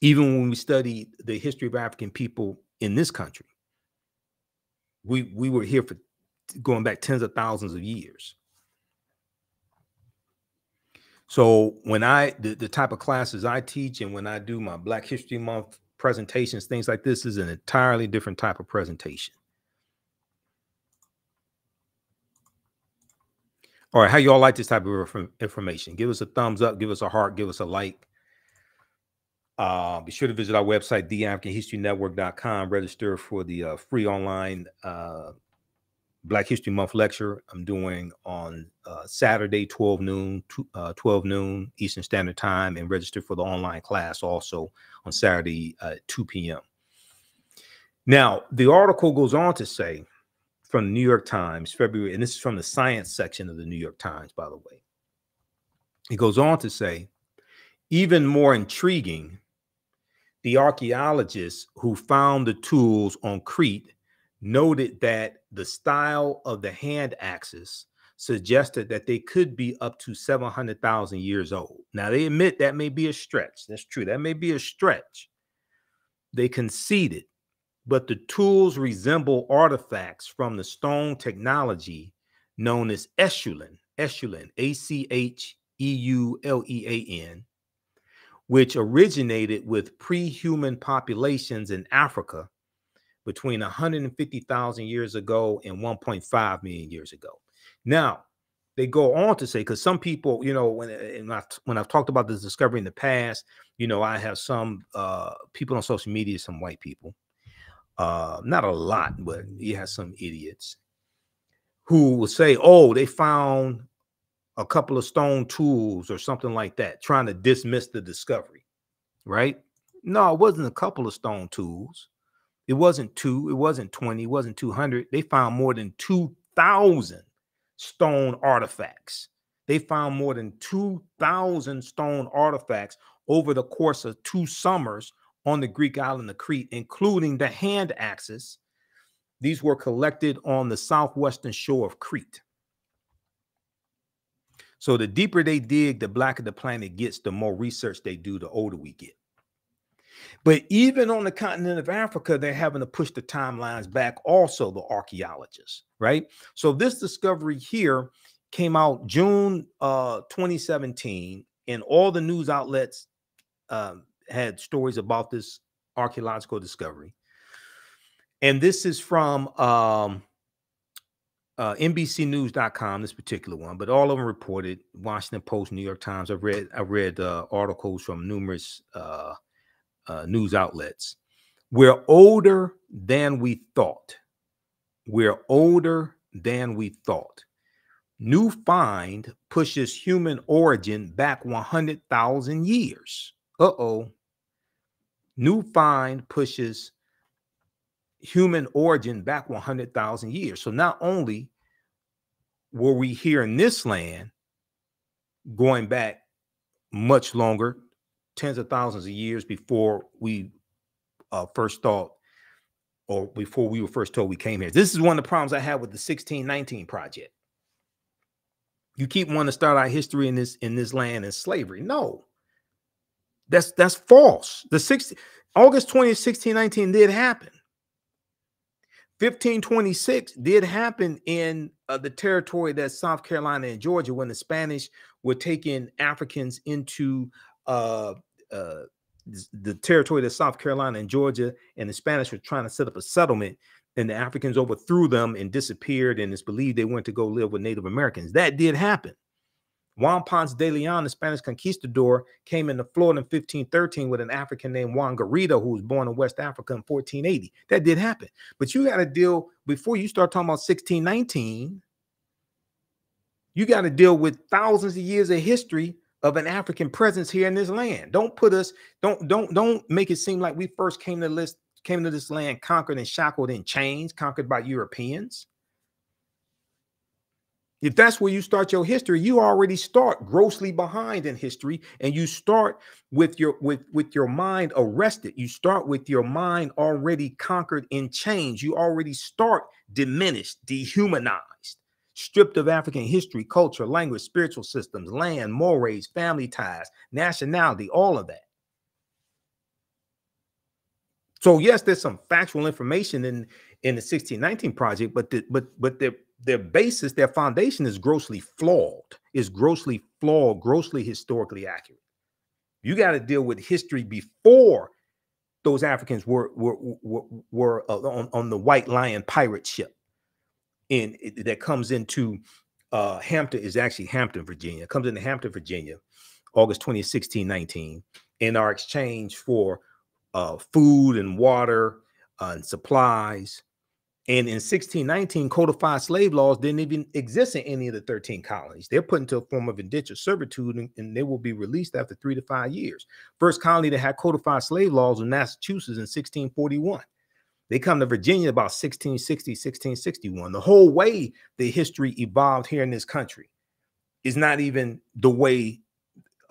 Even when we study the history of African people in this country, we we were here for going back tens of thousands of years. So when I the, the type of classes I teach and when I do my Black History Month presentations, things like this is an entirely different type of presentation. All right, how y'all like this type of information? Give us a thumbs up, give us a heart, give us a like. Uh, be sure to visit our website, theafricanhistorynetwork.com. Register for the uh, free online uh, Black History Month lecture I'm doing on uh, Saturday, 12 noon, uh, 12 noon Eastern Standard Time, and register for the online class also on Saturday, uh, 2 p.m. Now, the article goes on to say from the New York Times, February, and this is from the science section of the New York Times, by the way. He goes on to say, even more intriguing, the archaeologists who found the tools on Crete noted that the style of the hand axes suggested that they could be up to 700,000 years old. Now, they admit that may be a stretch. That's true. That may be a stretch. They conceded but the tools resemble artifacts from the stone technology known as Acheulean, Acheulean, A C H E U L E A N, which originated with pre human populations in Africa between 150,000 years ago and 1.5 million years ago. Now, they go on to say, because some people, you know, when, I've, when I've talked about this discovery in the past, you know, I have some uh, people on social media, some white people, uh, not a lot, but he has some idiots who will say, "Oh, they found a couple of stone tools or something like that," trying to dismiss the discovery. Right? No, it wasn't a couple of stone tools. It wasn't two. It wasn't twenty. It wasn't two hundred. They found more than two thousand stone artifacts. They found more than two thousand stone artifacts over the course of two summers on the Greek island of Crete, including the hand axes. These were collected on the southwestern shore of Crete. So the deeper they dig, the blacker the planet gets, the more research they do, the older we get. But even on the continent of Africa, they're having to push the timelines back, also, the archaeologists, right? So this discovery here came out June uh, 2017, and all the news outlets uh, had stories about this archaeological discovery. And this is from um, uh, NBCNews.com, this particular one, but all of them reported. Washington Post, New York Times. I've read I read uh, articles from numerous uh, uh, news outlets. We're older than we thought. We're older than we thought. New find pushes human origin back 100,000 years. Uh oh. New find pushes human origin back 100,000 years. So not only were we here in this land going back much longer, tens of thousands of years before we uh, first thought or before we were first told we came here. This is one of the problems I have with the 1619 project you keep wanting to start our history in this in this land in slavery. No, that's that's false. The 60, August 20th, 1619 did happen. 1526 did happen in uh, the territory that's South Carolina and Georgia when the Spanish were taking Africans into uh, uh, the territory that's South Carolina and Georgia, and the Spanish were trying to set up a settlement and the Africans overthrew them and disappeared, and it's believed they went to go live with Native Americans. That did happen. Juan Ponce de Leon, the Spanish conquistador, came into Florida in 1513 with an African named Juan Garrido, who was born in West Africa in 1480. That did happen. But you got to deal, before you start talking about 1619, you got to deal with thousands of years of history of an African presence here in this land. Don't put us, don't, don't, don't make it seem like we first came to list came to this land conquered and shackled in chains, conquered by Europeans. If that's where you start your history, you already start grossly behind in history, and you start with your with with your mind arrested. You start with your mind already conquered in chains. You already start diminished, dehumanized, stripped of African history, culture, language, spiritual systems, land, mores, family ties, nationality, all of that. So yes, there's some factual information in in the 1619 project, but the, but but their their basis, their foundation is grossly flawed, is grossly flawed, grossly historically accurate. You got to deal with history before those Africans were were were, were uh, on, on the White Lion pirate ship, in that comes into uh, Hampton is actually Hampton, Virginia. Comes into Hampton, Virginia, August 20, 1619, in our exchange for uh, food and water uh, and supplies. And in 1619, codified slave laws didn't even exist in any of the 13 colonies. They're put into a form of indentured servitude and, and, they will be released after three to five years. First colony that had codified slave laws was Massachusetts in 1641. They come to Virginia about 1660, 1661. The whole way the history evolved here in this country is not even the way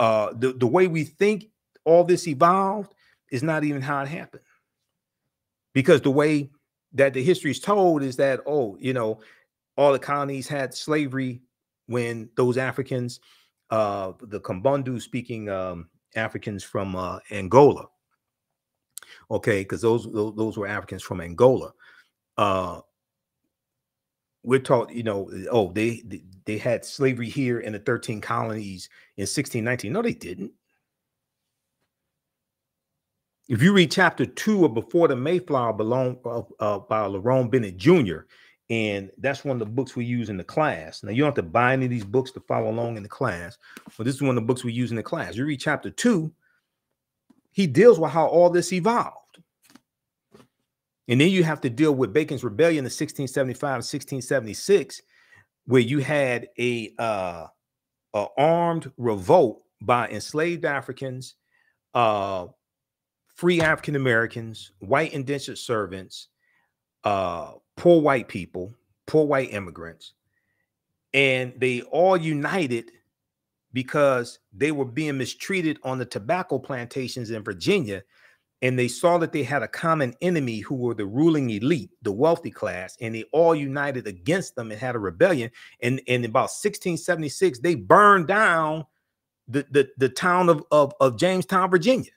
uh, the, the way we think all this evolved is not even how it happened. Because the way that the history is told is that, oh, you know, all the colonies had slavery when those Africans, uh, the Kimbundu speaking um, Africans from uh, Angola, okay, because those, those, those were Africans from Angola. Uh, we're taught, you know, oh, they they had slavery here in the 13 colonies in 1619. No, they didn't. If you read chapter two of Before the Mayflower belong, uh, uh, by Lerone Bennett Jr., and that's one of the books we use in the class. Now, you don't have to buy any of these books to follow along in the class, but this is one of the books we use in the class. You read chapter two, he deals with how all this evolved. And then you have to deal with Bacon's Rebellion in 1675 and 1676, where you had a, uh, a armed revolt by enslaved Africans, uh, free African Americans, white indentured servants, uh, poor white people, poor white immigrants, and they all united because they were being mistreated on the tobacco plantations in Virginia. and they saw that they had a common enemy who were the ruling elite, the wealthy class, and they all united against them and had a rebellion. And in about 1676, they burned down the, the, the town of, of, of Jamestown, Virginia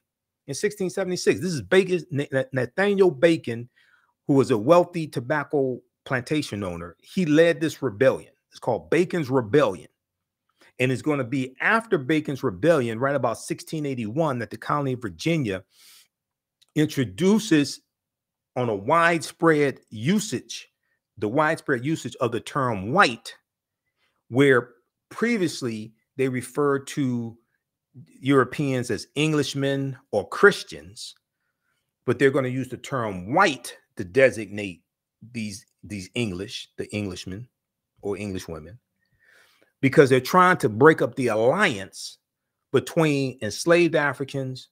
in 1676. This is Bacon, Nathaniel Bacon, who was a wealthy tobacco plantation owner. He led this rebellion. It's called Bacon's Rebellion. And it's going to be after Bacon's Rebellion, right about 1681, that the colony of Virginia introduces on a widespread usage, the widespread usage of the term white, where previously they referred to Europeans as Englishmen or Christians, but they're going to use the term white to designate these these English, the Englishmen or English women, because they're trying to break up the alliance between enslaved Africans,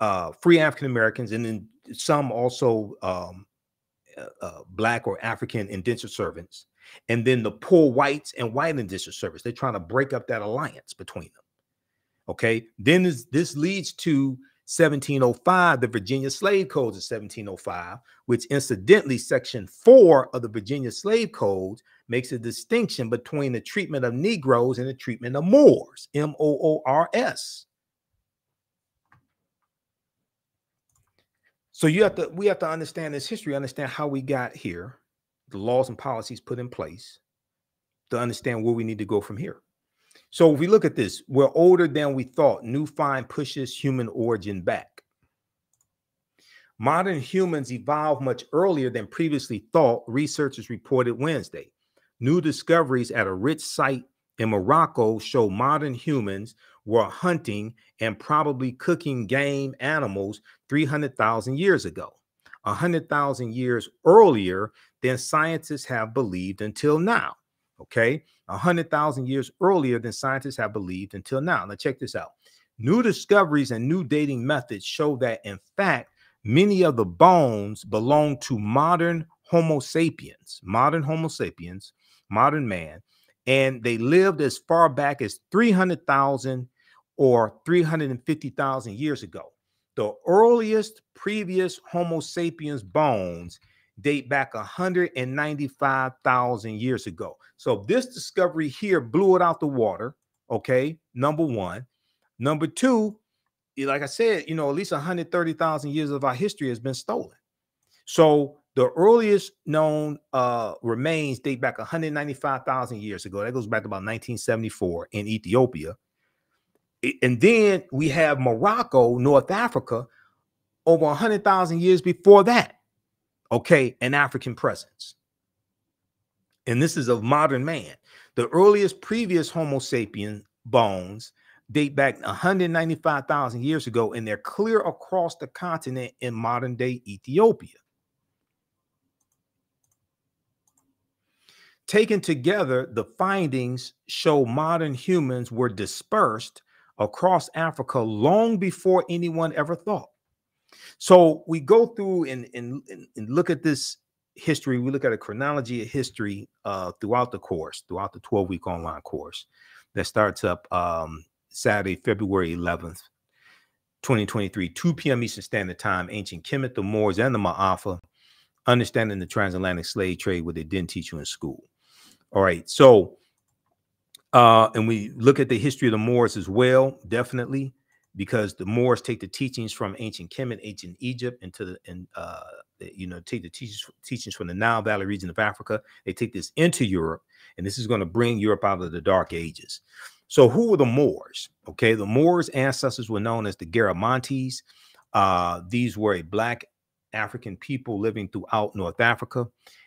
uh, free African Americans, and then some also um, uh, uh, black or African indentured servants, and then the poor whites and white indentured servants. They're trying to break up that alliance between them. Okay, then this, this leads to 1705, the Virginia Slave Codes of 1705, which incidentally, Section 4 of the Virginia Slave Codes makes a distinction between the treatment of Negroes and the treatment of Moors, M O O R S. So you have to we have to understand this history, understand how we got here, the laws and policies put in place to understand where we need to go from here. So if we look at this, we're older than we thought. New find pushes human origin back. Modern humans evolved much earlier than previously thought, researchers reported Wednesday. New discoveries at a rich site in Morocco show modern humans were hunting and probably cooking game animals 300,000 years ago, 100,000 years earlier than scientists have believed until now. Okay. 100,000 years earlier than scientists have believed until now. Now, check this out. New discoveries and new dating methods show that, in fact, many of the bones belong to modern Homo sapiens, modern Homo sapiens, modern man, and they lived as far back as 300,000 or 350,000 years ago. The earliest previous Homo sapiens bones date back 195,000 years ago. So this discovery here blew it out the water. Okay, number one. Number two, like I said, you know, at least 130,000 years of our history has been stolen. So the earliest known uh, remains date back 195,000 years ago. That goes back to about 1974 in Ethiopia. And then we have Morocco, North Africa, over 100,000 years before that okay, an African presence. And this is of modern man. The earliest previous Homo sapien bones date back 195,000 years ago, and they're clear across the continent in modern day Ethiopia. Taken together, the findings show modern humans were dispersed across Africa long before anyone ever thought. So we go through and, and, and look at this history. We look at a chronology of history uh, throughout the course, throughout the 12 week online course that starts up um, Saturday, February 11th, 2023, 2 p.m. Eastern Standard Time. Ancient Kemet, the Moors, and the Maafa, understanding the transatlantic slave trade, what they didn't teach you in school. All right. So, uh, and we look at the history of the Moors as well, definitely because the Moors take the teachings from ancient Kemet, ancient Egypt, into the and uh, you know take the teachings teachings from the Nile Valley region of Africa. They take this into Europe, and this is going to bring Europe out of the Dark Ages. So, who were the Moors? Okay, the Moors' ancestors were known as the Garamantes. Uh, these were a black African people living throughout North Africa.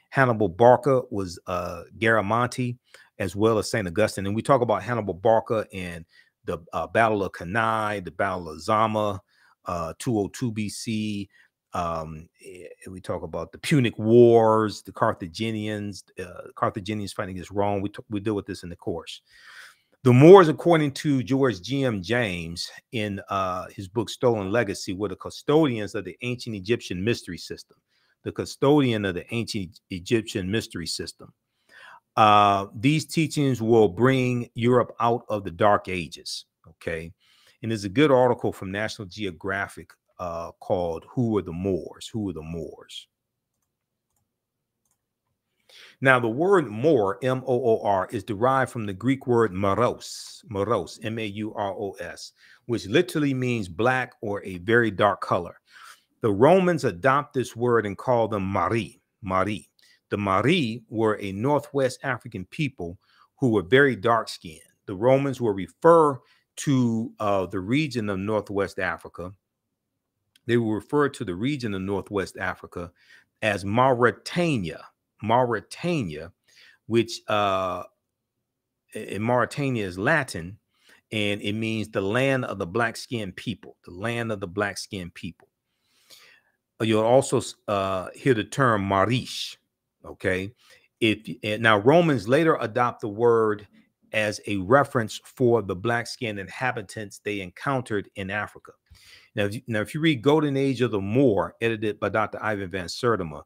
Hannibal Barca was uh, Garamanti, as well as Saint Augustine. And we talk about Hannibal Barca and the uh, Battle of Cannae, the Battle of Zama, uh, 202 BC. Um, eh, we talk about the Punic Wars, the Carthaginians, uh, Carthaginians fighting against Rome. We, we deal with this in the course. The Moors, according to George G.M. James in uh, his book Stolen Legacy, were the custodians of the ancient Egyptian mystery system, the custodian of the ancient Egyptian mystery system. Uh, these teachings will bring Europe out of the dark ages. Okay. And there's a good article from National Geographic uh, called Who Are the Moors? Who Are the Moors? Now, the word Moor, M O O R, is derived from the Greek word mauros, mauros, M A U R O S, which literally means black or a very dark color. The Romans adopt this word and call them Mauri, Mauri. The Mauri were a Northwest African people who were very dark skinned. The Romans will refer to uh, the region of Northwest Africa. They will refer to the region of Northwest Africa as Mauritania, Mauritania, which uh, in Mauritania is Latin, and it means the land of the black skinned people, the land of the black skinned people. You'll also uh, hear the term Marish, okay? If now Romans later adopt the word as a reference for the black skinned inhabitants they encountered in Africa. Now, if you, now, if you read Golden Age of the Moor, edited by Dr. Ivan Van Sertima,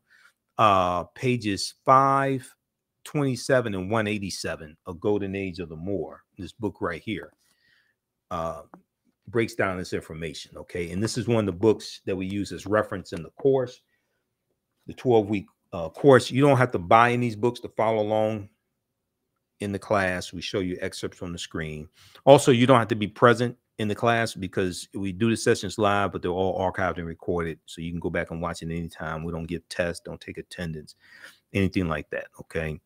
uh, pages 527 and 187 of Golden Age of the Moor, this book right here, uh, breaks down this information. Okay. And this is one of the books that we use as reference in the course, the 12 week uh, course. You don't have to buy in these books to follow along in the class. We show you excerpts on the screen. Also, you don't have to be present in the class because we do the sessions live, but they're all archived and recorded. So you can go back and watch it anytime. We don't give tests, don't take attendance, anything like that. Okay.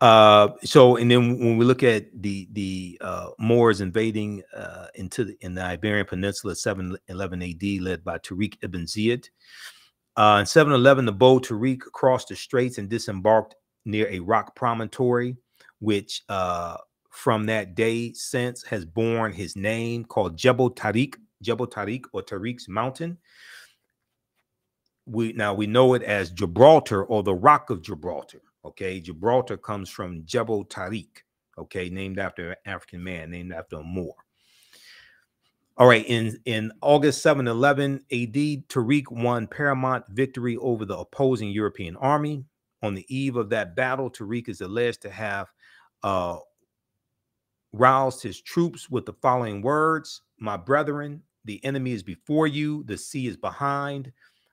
Uh, so and then when we look at the the uh, Moors invading uh, into the in the Iberian Peninsula 711 AD, led by Tariq ibn Ziyad. Uh, in 711, the bold Tariq crossed the straits and disembarked near a rock promontory, which uh, from that day since has borne his name called Jebel Tariq, Jebel Tariq or Tariq's Mountain. We now we know it as Gibraltar or the Rock of Gibraltar. Okay, Gibraltar comes from Jebel Tariq. Okay, named after an African man, named after a Moor. All right, in in August 711 AD, Tariq won paramount victory over the opposing European army. On the eve of that battle, Tariq is alleged to have uh, roused his troops with the following words My brethren, the enemy is before you, the sea is behind.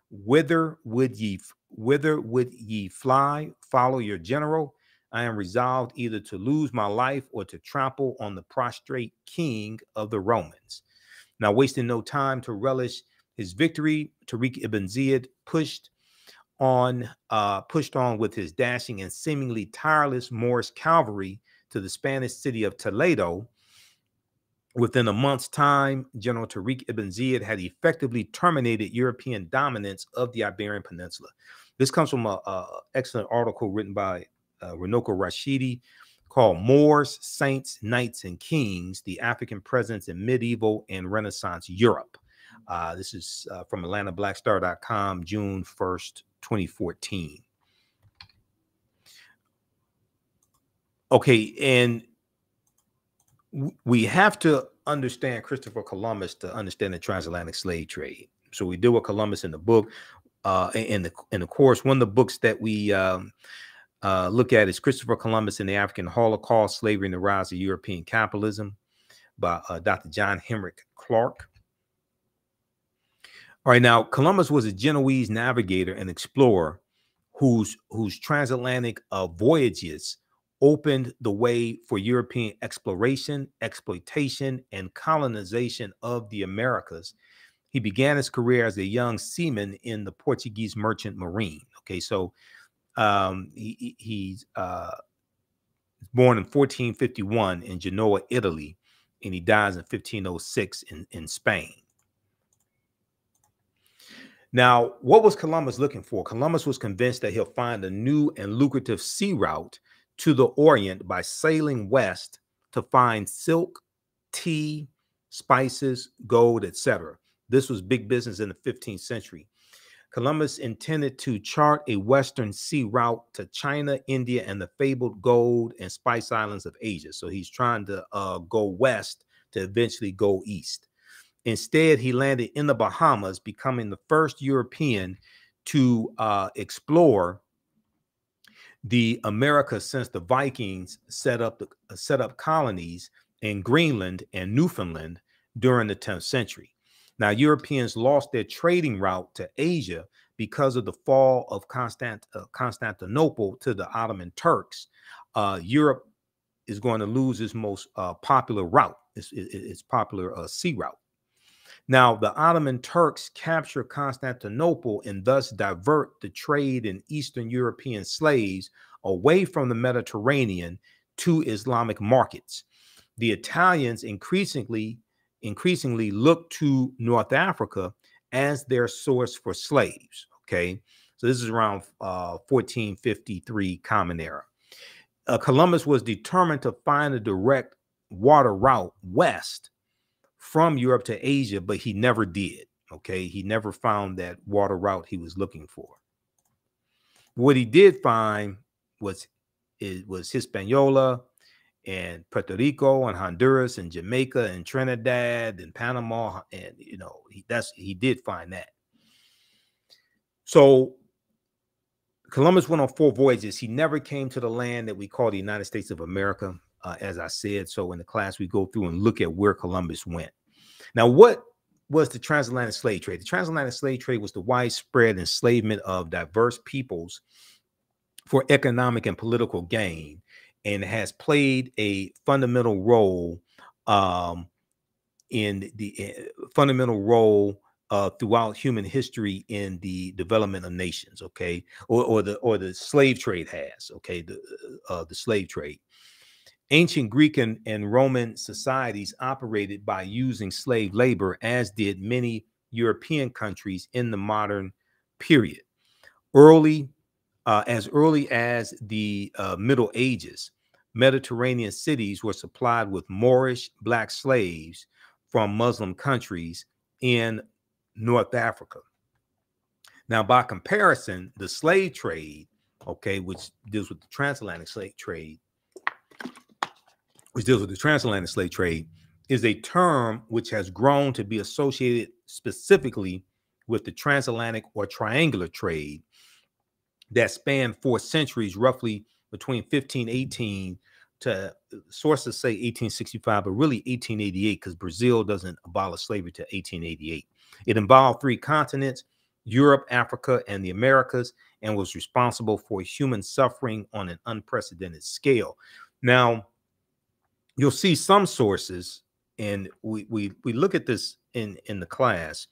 Whither would ye whither would ye fly? Follow your general. I am resolved either to lose my life or to trample on the prostrate king of the Romans. Now, wasting no time to relish his victory, Tariq ibn Ziyad pushed on, uh, pushed on with his dashing and seemingly tireless Moorish cavalry to the Spanish city of Toledo. Within a month's time, General Tariq ibn Ziyad had effectively terminated European dominance of the Iberian Peninsula. This comes from an excellent article written by uh, Runoko Rashidi called Moors, Saints, Knights, and Kings The African Presence in Medieval and Renaissance Europe. Uh, this is uh, from AtlantaBlackStar.com, June 1st, 2014. Okay, and we have to understand Christopher Columbus to understand the transatlantic slave trade. So we deal with Columbus in the book, uh, in the in the course. One of the books that we um, uh, look at is Christopher Columbus and the African Holocaust: Slavery and the Rise of European Capitalism by uh, Dr. John Henrik Clarke. All right, now Columbus was a Genoese navigator and explorer whose whose transatlantic uh, voyages opened the way for European exploration, exploitation, and colonization of the Americas. He began his career as a young seaman in the Portuguese merchant marine. Okay, so um, he, he's uh, born in 1451 in Genoa, Italy, and he dies in 1506 in, in Spain. Now, what was Columbus looking for? Columbus was convinced that he'll find a new and lucrative sea route to the Orient by sailing west to find silk, tea, spices, gold, etc. This was big business in the 15th century. Columbus intended to chart a western sea route to China, India, and the fabled gold and spice islands of Asia. So he's trying to uh, go west to eventually go east. Instead, he landed in the Bahamas, becoming the first European to uh, explore the America since the Vikings set up the uh, set up colonies in Greenland and Newfoundland during the 10th century. Now, Europeans lost their trading route to Asia because of the fall of Constant, uh, Constantinople to the Ottoman Turks. Uh, Europe is going to lose its most uh, popular route, its, its popular uh, sea route. Now, the Ottoman Turks capture Constantinople and thus divert the trade in Eastern European slaves away from the Mediterranean to Islamic markets. The Italians increasingly increasingly look to North Africa as their source for slaves. Okay, so this is around uh, 1453 Common Era. Uh, Columbus was determined to find a direct water route west from Europe to Asia, but he never did. Okay, he never found that water route he was looking for. What he did find was it was Hispaniola and Puerto Rico and Honduras and Jamaica and Trinidad and Panama and you know he, that's he did find that. So Columbus went on four voyages. He never came to the land that we call the United States of America, uh, as I said. So in the class, we go through and look at where Columbus went. Now, what was the transatlantic slave trade? The transatlantic slave trade was the widespread enslavement of diverse peoples for economic and political gain, and has played a fundamental role um, in the uh, fundamental role uh, throughout human history in the development of nations. Okay, or, or the or the slave trade has. Okay, the uh, the slave trade. Ancient Greek and, and Roman societies operated by using slave labor, as did many European countries in the modern period. Early, uh, as early as the uh, Middle Ages, Mediterranean cities were supplied with Moorish black slaves from Muslim countries in North Africa. Now, by comparison, the slave trade, okay, which deals with the transatlantic slave trade, which deals with the transatlantic slave trade, is a term which has grown to be associated specifically with the transatlantic or triangular trade that spanned four centuries, roughly between 1518 to sources say 1865, but really 1888, because Brazil doesn't abolish slavery to 1888. It involved three continents Europe, Africa, and the Americas, and was responsible for human suffering on an unprecedented scale. Now, you'll see some sources, and we we we look at this in in the class.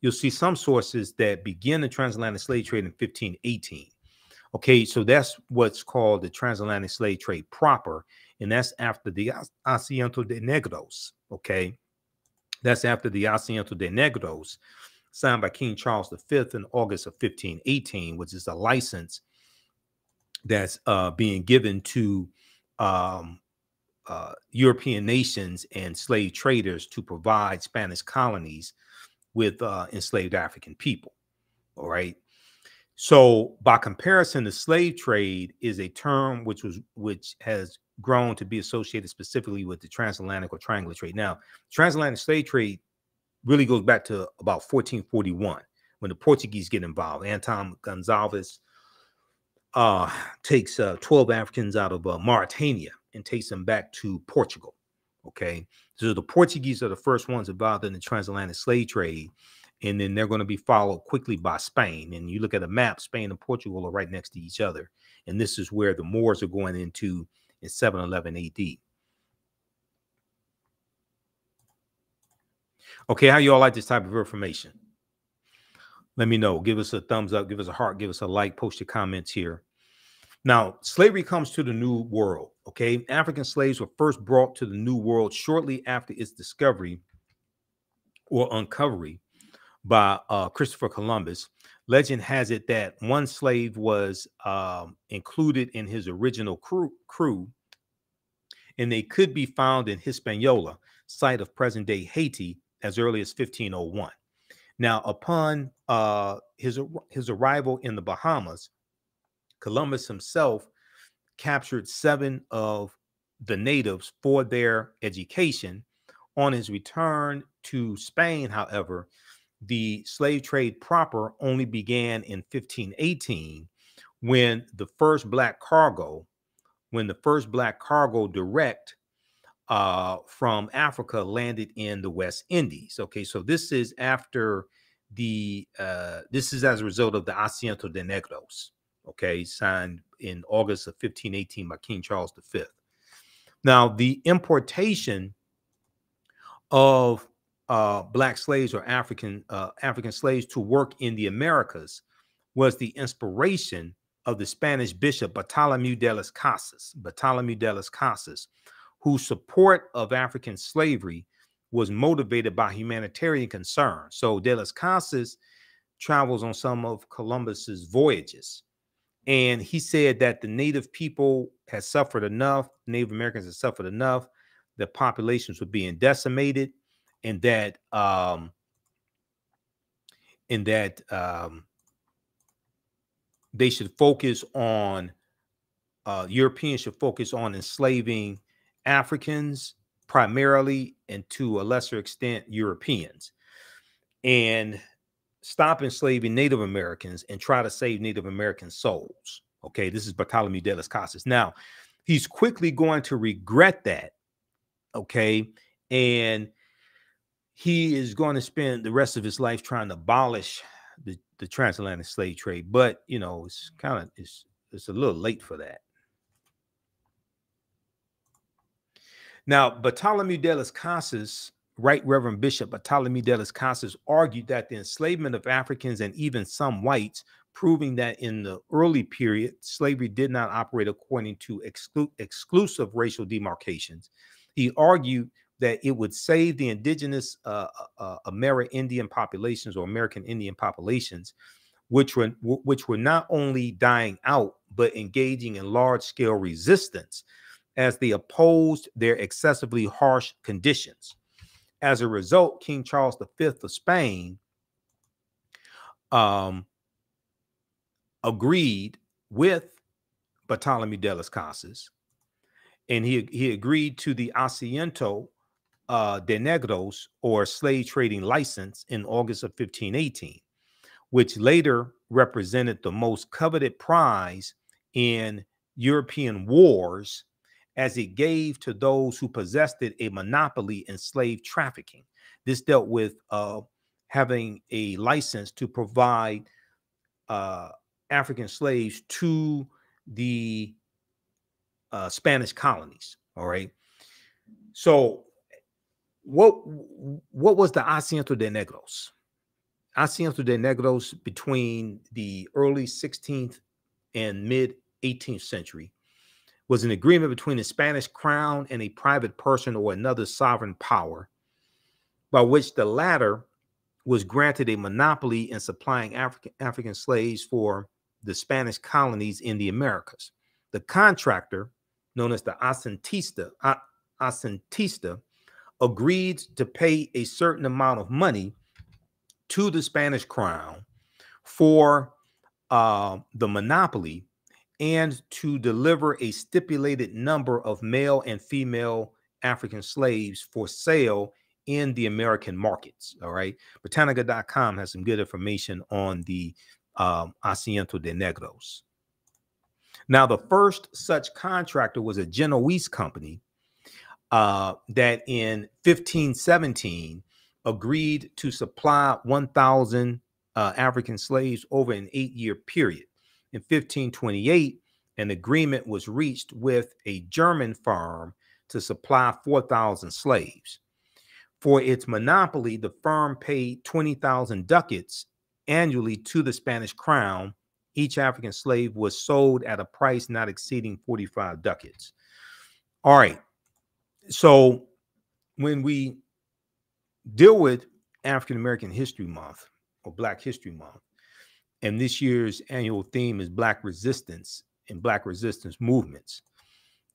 You'll see some sources that begin the transatlantic slave trade in 1518. Okay, so that's what's called the transatlantic slave trade proper, and that's after the Asiento de Negros. Okay, that's after the Asiento de Negros, signed by King Charles V in August of 1518, which is a license that's uh, being given to um, uh, European nations and slave traders to provide Spanish colonies with uh, enslaved African people. All right. So, by comparison, the slave trade is a term which was which has grown to be associated specifically with the transatlantic or triangular trade. Now, transatlantic slave trade really goes back to about 1441 when the Portuguese get involved. Anton Gonzalez uh, takes uh, 12 Africans out of uh, Mauritania and takes them back to Portugal. Okay, so the Portuguese are the first ones involved in the transatlantic slave trade, and then they're going to be followed quickly by Spain. And you look at a map, Spain and Portugal are right next to each other, and this is where the Moors are going into in 711 AD. Okay, how you all like this type of information? Let me know. Give us a thumbs up, give us a heart, give us a like, post your comments here. Now, slavery comes to the New World. Okay, African slaves were first brought to the New World shortly after its discovery or uncovery by uh, Christopher Columbus. Legend has it that one slave was um, included in his original crew, crew, and they could be found in Hispaniola, site of present day Haiti, as early as 1501. Now, upon uh, his, his arrival in the Bahamas, Columbus himself captured seven of the natives for their education. On his return to Spain, however, the slave trade proper only began in 1518 when the first black cargo, when the first black cargo direct uh, from Africa landed in the West Indies. Okay, so this is after the uh, this is as a result of the Asiento de Negros. Okay, signed in August of 1518 by King Charles V. Now, the importation of uh, black slaves or African uh, African slaves to work in the Americas was the inspiration of the Spanish bishop Bartholomew de las Casas, Bartholomew de las Casas, whose support of African slavery was motivated by humanitarian concerns. So de las Casas travels on some of Columbus's voyages. And he said that the native people had suffered enough, Native Americans had suffered enough, the populations were being decimated, and that um and that um they should focus on uh Europeans should focus on enslaving Africans primarily and to a lesser extent Europeans. And stop enslaving Native Americans and try to save Native American souls. Okay, this is Bartholomew de las Casas. Now, he's quickly going to regret that. Okay, and he is going to spend the rest of his life trying to abolish the, the transatlantic slave trade. But you know, it's kind of it's it's a little late for that. Now, Bartholomew de las Casas, Right Reverend Bishop Bartholomew de Casas, argued that the enslavement of Africans and even some whites, proving that in the early period, slavery did not operate according to exclu- exclusive racial demarcations. He argued that it would save the indigenous uh, uh, Amerindian populations or American Indian populations, which were which were not only dying out but engaging in large scale resistance as they opposed their excessively harsh conditions. As a result, King Charles V of Spain um, agreed with Bartolome de las Casas, and he, he agreed to the Asiento uh, de Negros or slave trading license in August of 1518, which later represented the most coveted prize in European wars as it gave to those who possessed it a monopoly in slave trafficking. This dealt with uh, having a license to provide uh, African slaves to the uh, Spanish colonies. All right. So, what what was the Asiento de Negros? Asiento de Negros between the early 16th and mid 18th century was an agreement between the Spanish crown and a private person or another sovereign power, by which the latter was granted a monopoly in supplying African, African slaves for the Spanish colonies in the Americas. The contractor, known as the asentista, asentista agreed to pay a certain amount of money to the Spanish crown for uh, the monopoly and to deliver a stipulated number of male and female African slaves for sale in the American markets. All right. Britannica.com has some good information on the um, Asiento de Negros. Now, the first such contractor was a Genoese company uh, that in 1517 agreed to supply 1,000 uh, African slaves over an eight year period. In 1528, an agreement was reached with a German firm to supply 4,000 slaves. For its monopoly, the firm paid 20,000 ducats annually to the Spanish crown. Each African slave was sold at a price not exceeding 45 ducats. All right. So when we deal with African American History Month or Black History Month, and this year's annual theme is Black resistance and Black resistance movements.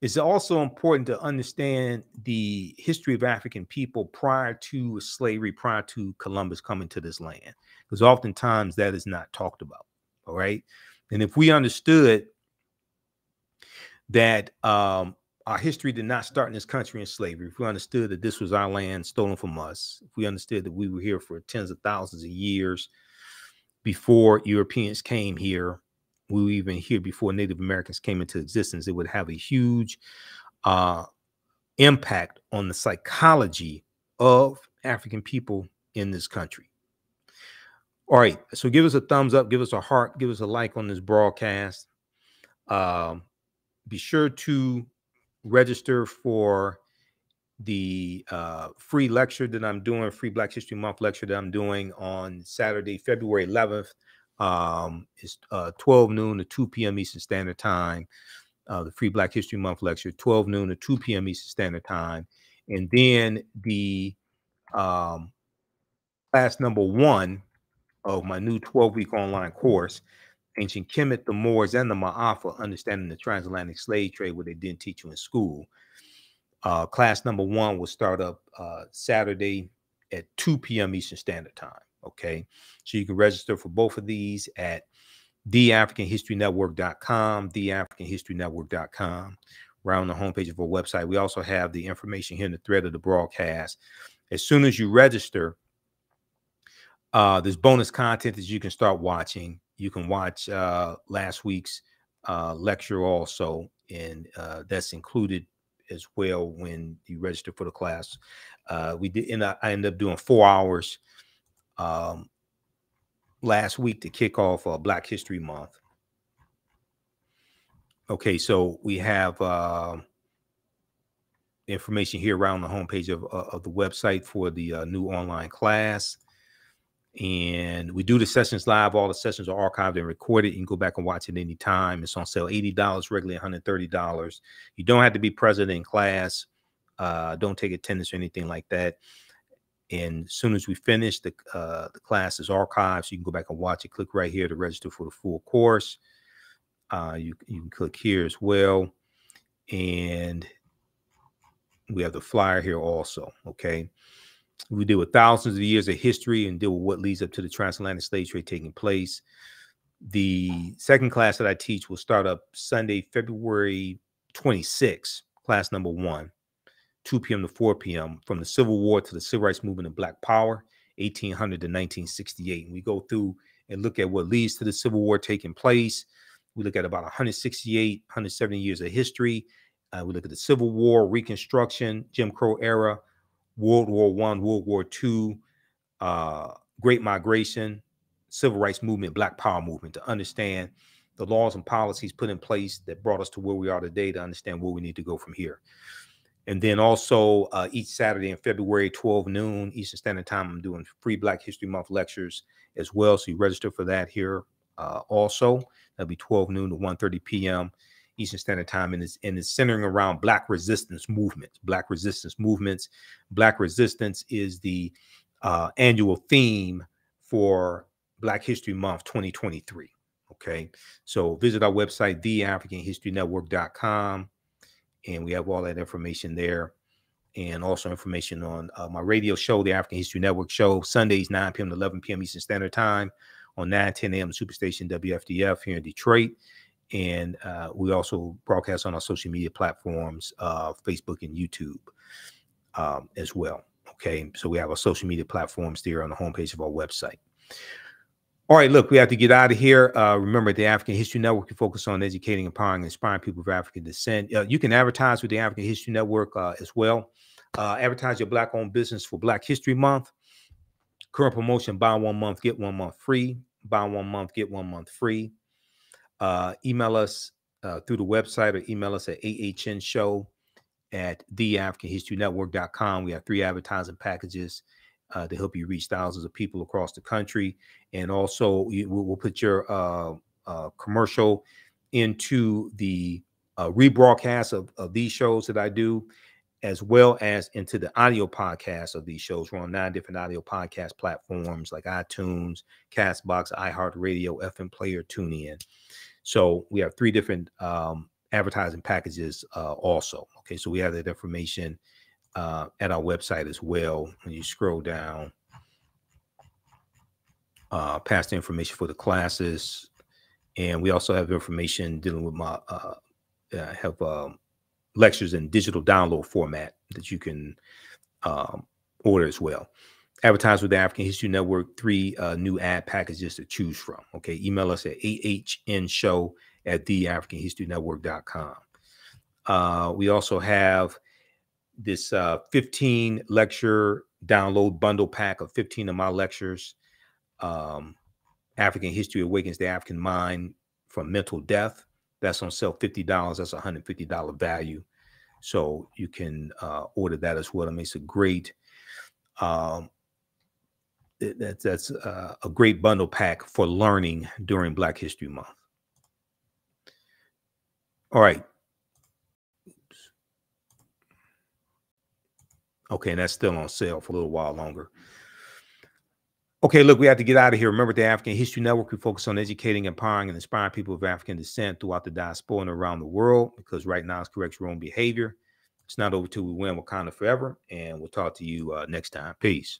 It's also important to understand the history of African people prior to slavery, prior to Columbus coming to this land, because oftentimes that is not talked about. All right. And if we understood that um, our history did not start in this country in slavery, if we understood that this was our land stolen from us, if we understood that we were here for tens of thousands of years, before Europeans came here, we were even here before Native Americans came into existence, it would have a huge uh, impact on the psychology of African people in this country. All right, so give us a thumbs up, give us a heart, give us a like on this broadcast. Um, be sure to register for the uh, free lecture that I'm doing, free Black History Month lecture that I'm doing on Saturday, February 11th. Um, it's uh, 12 noon to 2 p.m. Eastern Standard Time. Uh, the free Black History Month lecture, 12 noon to 2 p.m. Eastern Standard Time. And then the um, class number one of my new 12 week online course, Ancient Kemet, the Moors, and the Maafa, Understanding the Transatlantic Slave Trade, what they didn't teach you in school. Uh, class number one will start up uh, Saturday at 2 p.m. Eastern Standard Time. Okay. So you can register for both of these at theafricanhistorynetwork.com, theafricanhistorynetwork.com. Right on the homepage of our website. We also have the information here in the thread of the broadcast. As soon as you register, uh, there's bonus content that you can start watching. You can watch uh, last week's uh, lecture also, and uh, that's included as well when you register for the class. Uh, we did, and I, I ended up doing four hours um, last week to kick off uh, Black History Month. Okay, so we have uh, information here around the homepage of, uh, of the website for the uh, new online class. And we do the sessions live. All the sessions are archived and recorded. You can go back and watch it anytime. It's on sale $80, regularly $130. You don't have to be present in class. Uh, don't take attendance or anything like that. And as soon as we finish, the uh, the class is archived, so you can go back and watch it. Click right here to register for the full course. Uh, you you can click here as well, and we have the flyer here also. Okay, we deal with thousands of years of history and deal with what leads up to the transatlantic slave trade taking place. The second class that I teach will start up Sunday, February 26, class number one. 2 p.m. to 4 p.m. from the Civil War to the Civil Rights Movement and Black Power, 1800 to 1968. And we go through and look at what leads to the Civil War taking place. We look at about 168, 170 years of history. Uh, we look at the Civil War, Reconstruction, Jim Crow era, World War One, World War Two, uh, Great Migration, Civil Rights Movement, Black Power Movement to understand the laws and policies put in place that brought us to where we are today to understand where we need to go from here. And then also uh, each Saturday in February, 12 noon Eastern Standard Time, I'm doing free Black History Month lectures as well. So you register for that here uh, also. That'll be 12 noon to 1.30 p.m. Eastern Standard Time. And it's, and it's centering around Black resistance movements. Black resistance movements. Black resistance is the uh, annual theme for Black History Month 2023. Okay. So visit our website, theafricanhistorynetwork.com and we have all that information there and also information on uh, my radio show, the African History Network show, Sundays, 9 p.m. to 11 p.m. Eastern Standard Time on 9 10 a.m. Superstation WFDF here in Detroit. And uh, we also broadcast on our social media platforms, uh, Facebook and YouTube um, as well. Okay. So we have our social media platforms there on the homepage of our website. All right, look, we have to get out of here. Uh, remember, the African History Network can focus on educating, empowering, and inspiring people of African descent. Uh, you can advertise with the African History Network uh, as well. Uh, advertise your Black-owned business for Black History Month. Current promotion: buy one month, get one month free. Buy one month, get one month free. Uh, email us uh, through the website or email us at ahn show at theafricanhistorynetwork.com. We have three advertising packages uh, to help you reach thousands of people across the country. And also, we'll, put your uh, uh, commercial into the uh, rebroadcast of, of these shows that I do, as well as into the audio podcast of these shows. We're on nine different audio podcast platforms like iTunes, Castbox, iHeartRadio, FM Player, TuneIn. So we have three different um, advertising packages uh, also. Okay, so we have that information uh, at our website as well. When you scroll down, uh, past the information for the classes, and we also have information dealing with my uh, uh, have um, lectures in digital download format that you can um, order as well. Advertise with the African History Network, three uh, new ad packages to choose from. Okay, email us at ahnshow at theafricanhistorynetwork.com. Uh, we also have this uh, 15 lecture download bundle pack of 15 of my lectures. Um, African History Awakens the African Mind from Mental Death. That's on sale $50. That's $150 value. So you can uh, order that as well. I mean, it's a great, um, that, that's uh, a great bundle pack for learning during Black History Month. All right. Okay, and that's still on sale for a little while longer. Okay, look, we have to get out of here. Remember the African History Network. We focus on educating, empowering, and inspiring people of African descent throughout the diaspora and around the world because right now it's correct your own behavior. It's not over till we win Wakanda forever. And we'll talk to you uh, next time. Peace.